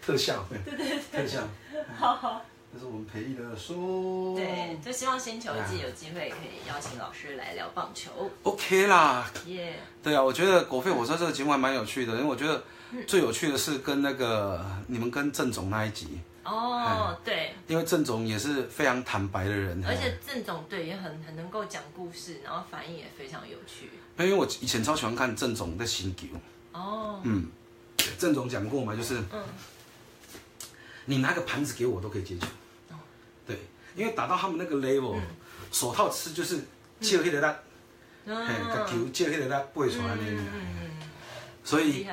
特效，对对对。特，效，好好。这是我们培育的书，对，就希望星球季有机会可以邀请老师来聊棒球。，OK 啦，耶，对啊，我觉得狗飞火车这个节目还蛮有趣的，因为我觉得最有趣的是跟那个你们跟郑总那一集，哦，对，因为郑总也是非常坦白的人，而且郑总对也很很能够讲故事，然后反应也非常有趣。因为我以前超喜欢看郑总的新球，哦，嗯，郑总讲过嘛，就是嗯，你拿个盘子给我都可以接球，哦。对，因为打到他们那个 level，、手套吃就是借迄个力，嗯。嘿，甲球借黑的蛋不会传那嗯个，嗯所以，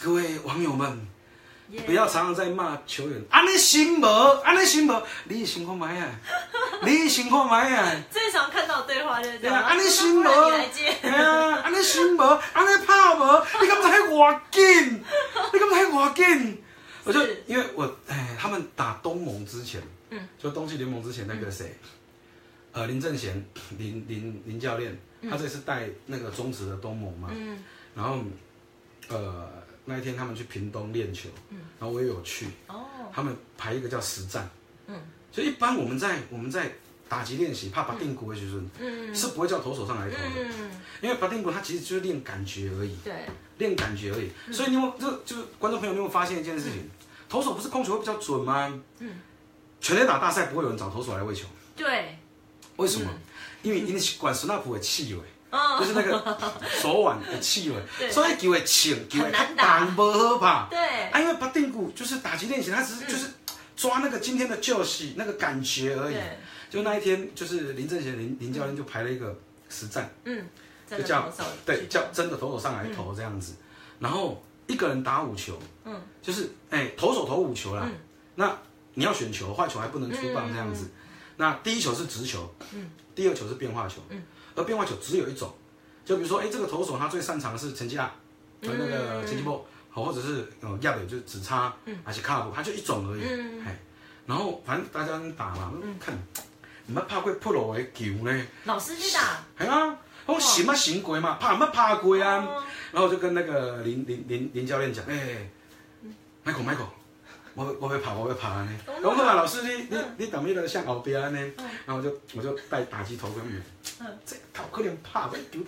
各位网友们，耶不要常常在骂球员，安尼行无，安尼行无，你辛苦买啊，<laughs> 你辛苦买啊。最常看到对话就是这对啊，样。安尼心无，安尼心无，安尼拍无，你敢不知迄偌紧？你敢不知迄偌紧？我就因为我哎，他们打东盟之前，嗯，就冬季联盟之前那个谁，呃，林正贤林林林教练，他这次带那个中职的东盟嘛，嗯。然后呃那一天他们去屏东练球，嗯。然后我也有去，哦，他们排一个叫实战，嗯。就一般我们在我们在打击练习，怕把定骨的时候，嗯是不会叫投手上来投的，嗯，因为把定骨它其实就是练感觉而已，对，练感觉而已。嗯。所以你有就就是观众朋友，你有没有发现一件事情？投手不是控球会比较准吗？嗯，全垒打大赛不会有人找投手来喂球，对，为什么？因为因为管斯纳普的气味。嗯，就是那个 <laughs> 手腕的气味，所以球会轻，球会打。打不好拍。对，啊，因为不定鼓就是打击练习，他只是就是抓那个今天的旧戏那个感觉而已。对，就那一天，就是林正贤林林教练就排了一个实战，嗯，就叫对叫真的投手上来投这样子，然后一个人打五球，嗯，就是哎投手投五球啦。嗯，那你要选球，坏球还不能出棒这样子。那第一球是直球，嗯，第二球是变化球，嗯，而变化球只有一种，就比如说哎这个投手他最擅长的是成绩亚，和那个嗯。成绩波，好或者是呃亚的就是只差，还是卡布，他就一种而已，嗯。哎，然后反正大家打嘛，看，唔捌拍过扑罗的球呢。老师去打，系啊，我行啊行过嘛，怕乜怕过啊？哦。然后我就跟那个林林林林教练讲，哎、m i c h a e l Michael，我我会跑，我会跑安尼。哦。我说啊，老师你你你等迄个向后边安尼，然后我就我就戴打击头盔，嗯，这头可能拍不球，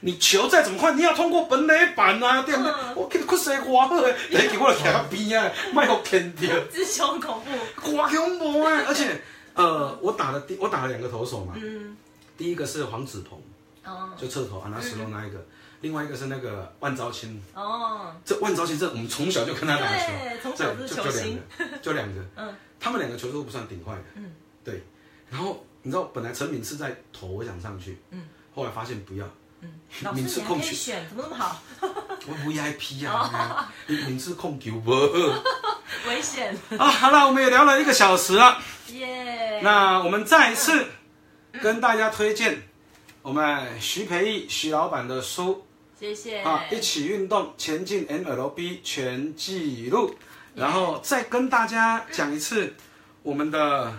你球再怎么快，你要通过本垒板啊，对不对？我给你屈死 <laughs> 我好诶，第一球我就徛到边啊，莫互牵着。自凶恐怖，哇，恐怖啊！而且，呃，我打了第我打了两个投手嘛，嗯，第一个是黄子鹏，哦。就侧头安纳斯洛那一个，另外一个是那个万昭清。哦，这万昭清这我们从小就跟他打球，对，从小对，是就就两球星，个，就两个，<laughs> 嗯，他们两个球都不算顶快的，嗯，对。然后你知道本来陈敏是在投，我想上去，嗯，后来发现不要，嗯，敏你还次控球，选，怎么那么好？<laughs> 我 VIP 啊，你敏是控球不？<laughs> 危险，啊，好了，我们也聊了一个小时了。耶，那我们再一次跟大家推荐我们徐培义徐老板的书谢谢，啊，一起运动前进 NLB 全纪录，然后再跟大家讲一次我们的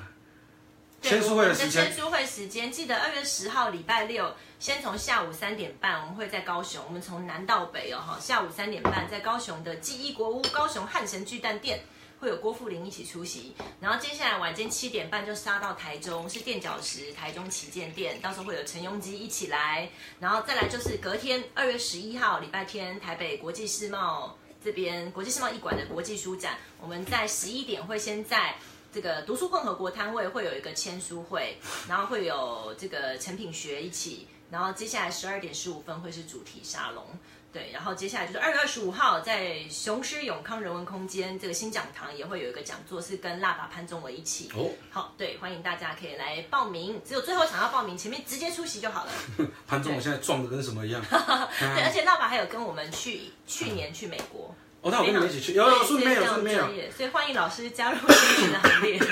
签书会的时间签。书会时间记得二月十号礼拜六，先从下午三点半，我们会在高雄，我们从南到北哦哈，下午三点半在高雄的记忆国屋高雄汉神巨蛋店。会有郭富林一起出席，然后接下来晚间七点半就杀到台中，是垫脚石台中旗舰店，到时候会有陈庸基一起来，然后再来就是隔天二月十一号礼拜天台北国际世贸这边国际世贸艺馆的国际书展，我们在十一点会先在这个读书共和国摊位会有一个签书会，然后会有这个成品学一起，然后接下来十二点十五分会是主题沙龙。对，然后接下来就是二月二十五号在雄狮永康人文空间这个新讲堂也会有一个讲座，是跟辣爸潘宗伟一起。哦，好，对，欢迎大家可以来报名，只有最后想要报名，前面直接出席就好了。<laughs> 潘宗伟现在壮的跟什么一样？<laughs> 对，而且辣爸还有跟我们去去年去美国，哦，那我跟你们一起去，有有顺便有顺便有所以欢迎老师加入新人的行列。<laughs>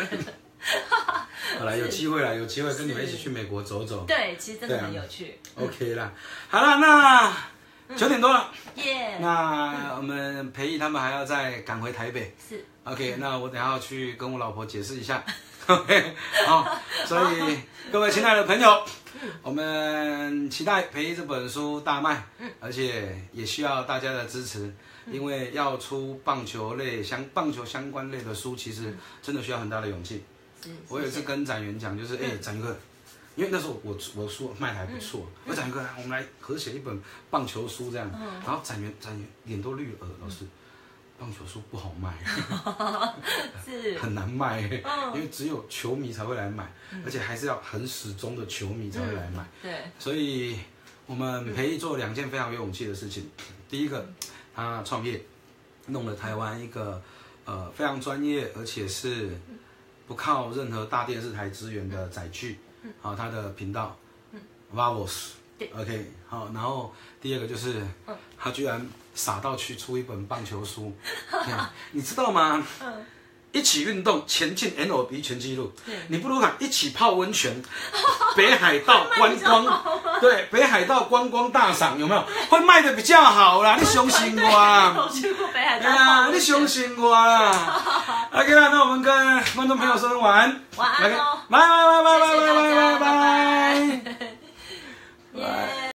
好了，有机会了，有机会跟你们一起去美国走走。对，其实真的很有趣。OK 啦，好了，那九点多了，耶、那我们培义他们还要再赶回台北。是。OK，那我等下要去跟我老婆解释一下。<laughs> OK，好，所以各位亲爱的朋友，我们期待培义这本书大卖，而且也需要大家的支持，因为要出棒球类相棒球相关类的书，其实真的需要很大的勇气。我有一次跟展元讲，就是哎，展哥，因为那时候我我书卖的还不错，我展哥，我们来合写一本棒球书这样，然后展元展元脸都绿了，呃，老师，棒球书不好卖，<laughs> 是。很难卖，嗯。因为只有球迷才会来买，而且还是要很始终的球迷才会来买，对，所以我们培育做两件非常有勇气的事情，第一个，他创业，弄了台湾一个呃非常专业，而且是不靠任何大电视台资源的载具，啊，他的频道嗯。Vavos 对，OK，好，然后第二个就是，嗯。他居然傻到去出一本棒球书，<laughs> 你知道吗？嗯一起运动前进 N O B 全纪录，你不如讲一起泡温泉，<laughs> 北海道观光，对，北海道观光大赏有没有？会卖的比较好啦，<laughs> 你相信我啊？去过北海道，你相信我啊？OK 啦，那我们跟观众朋友说晚安，晚安喽，拜拜。拜拜拜拜拜。<laughs> 拜拜。拜。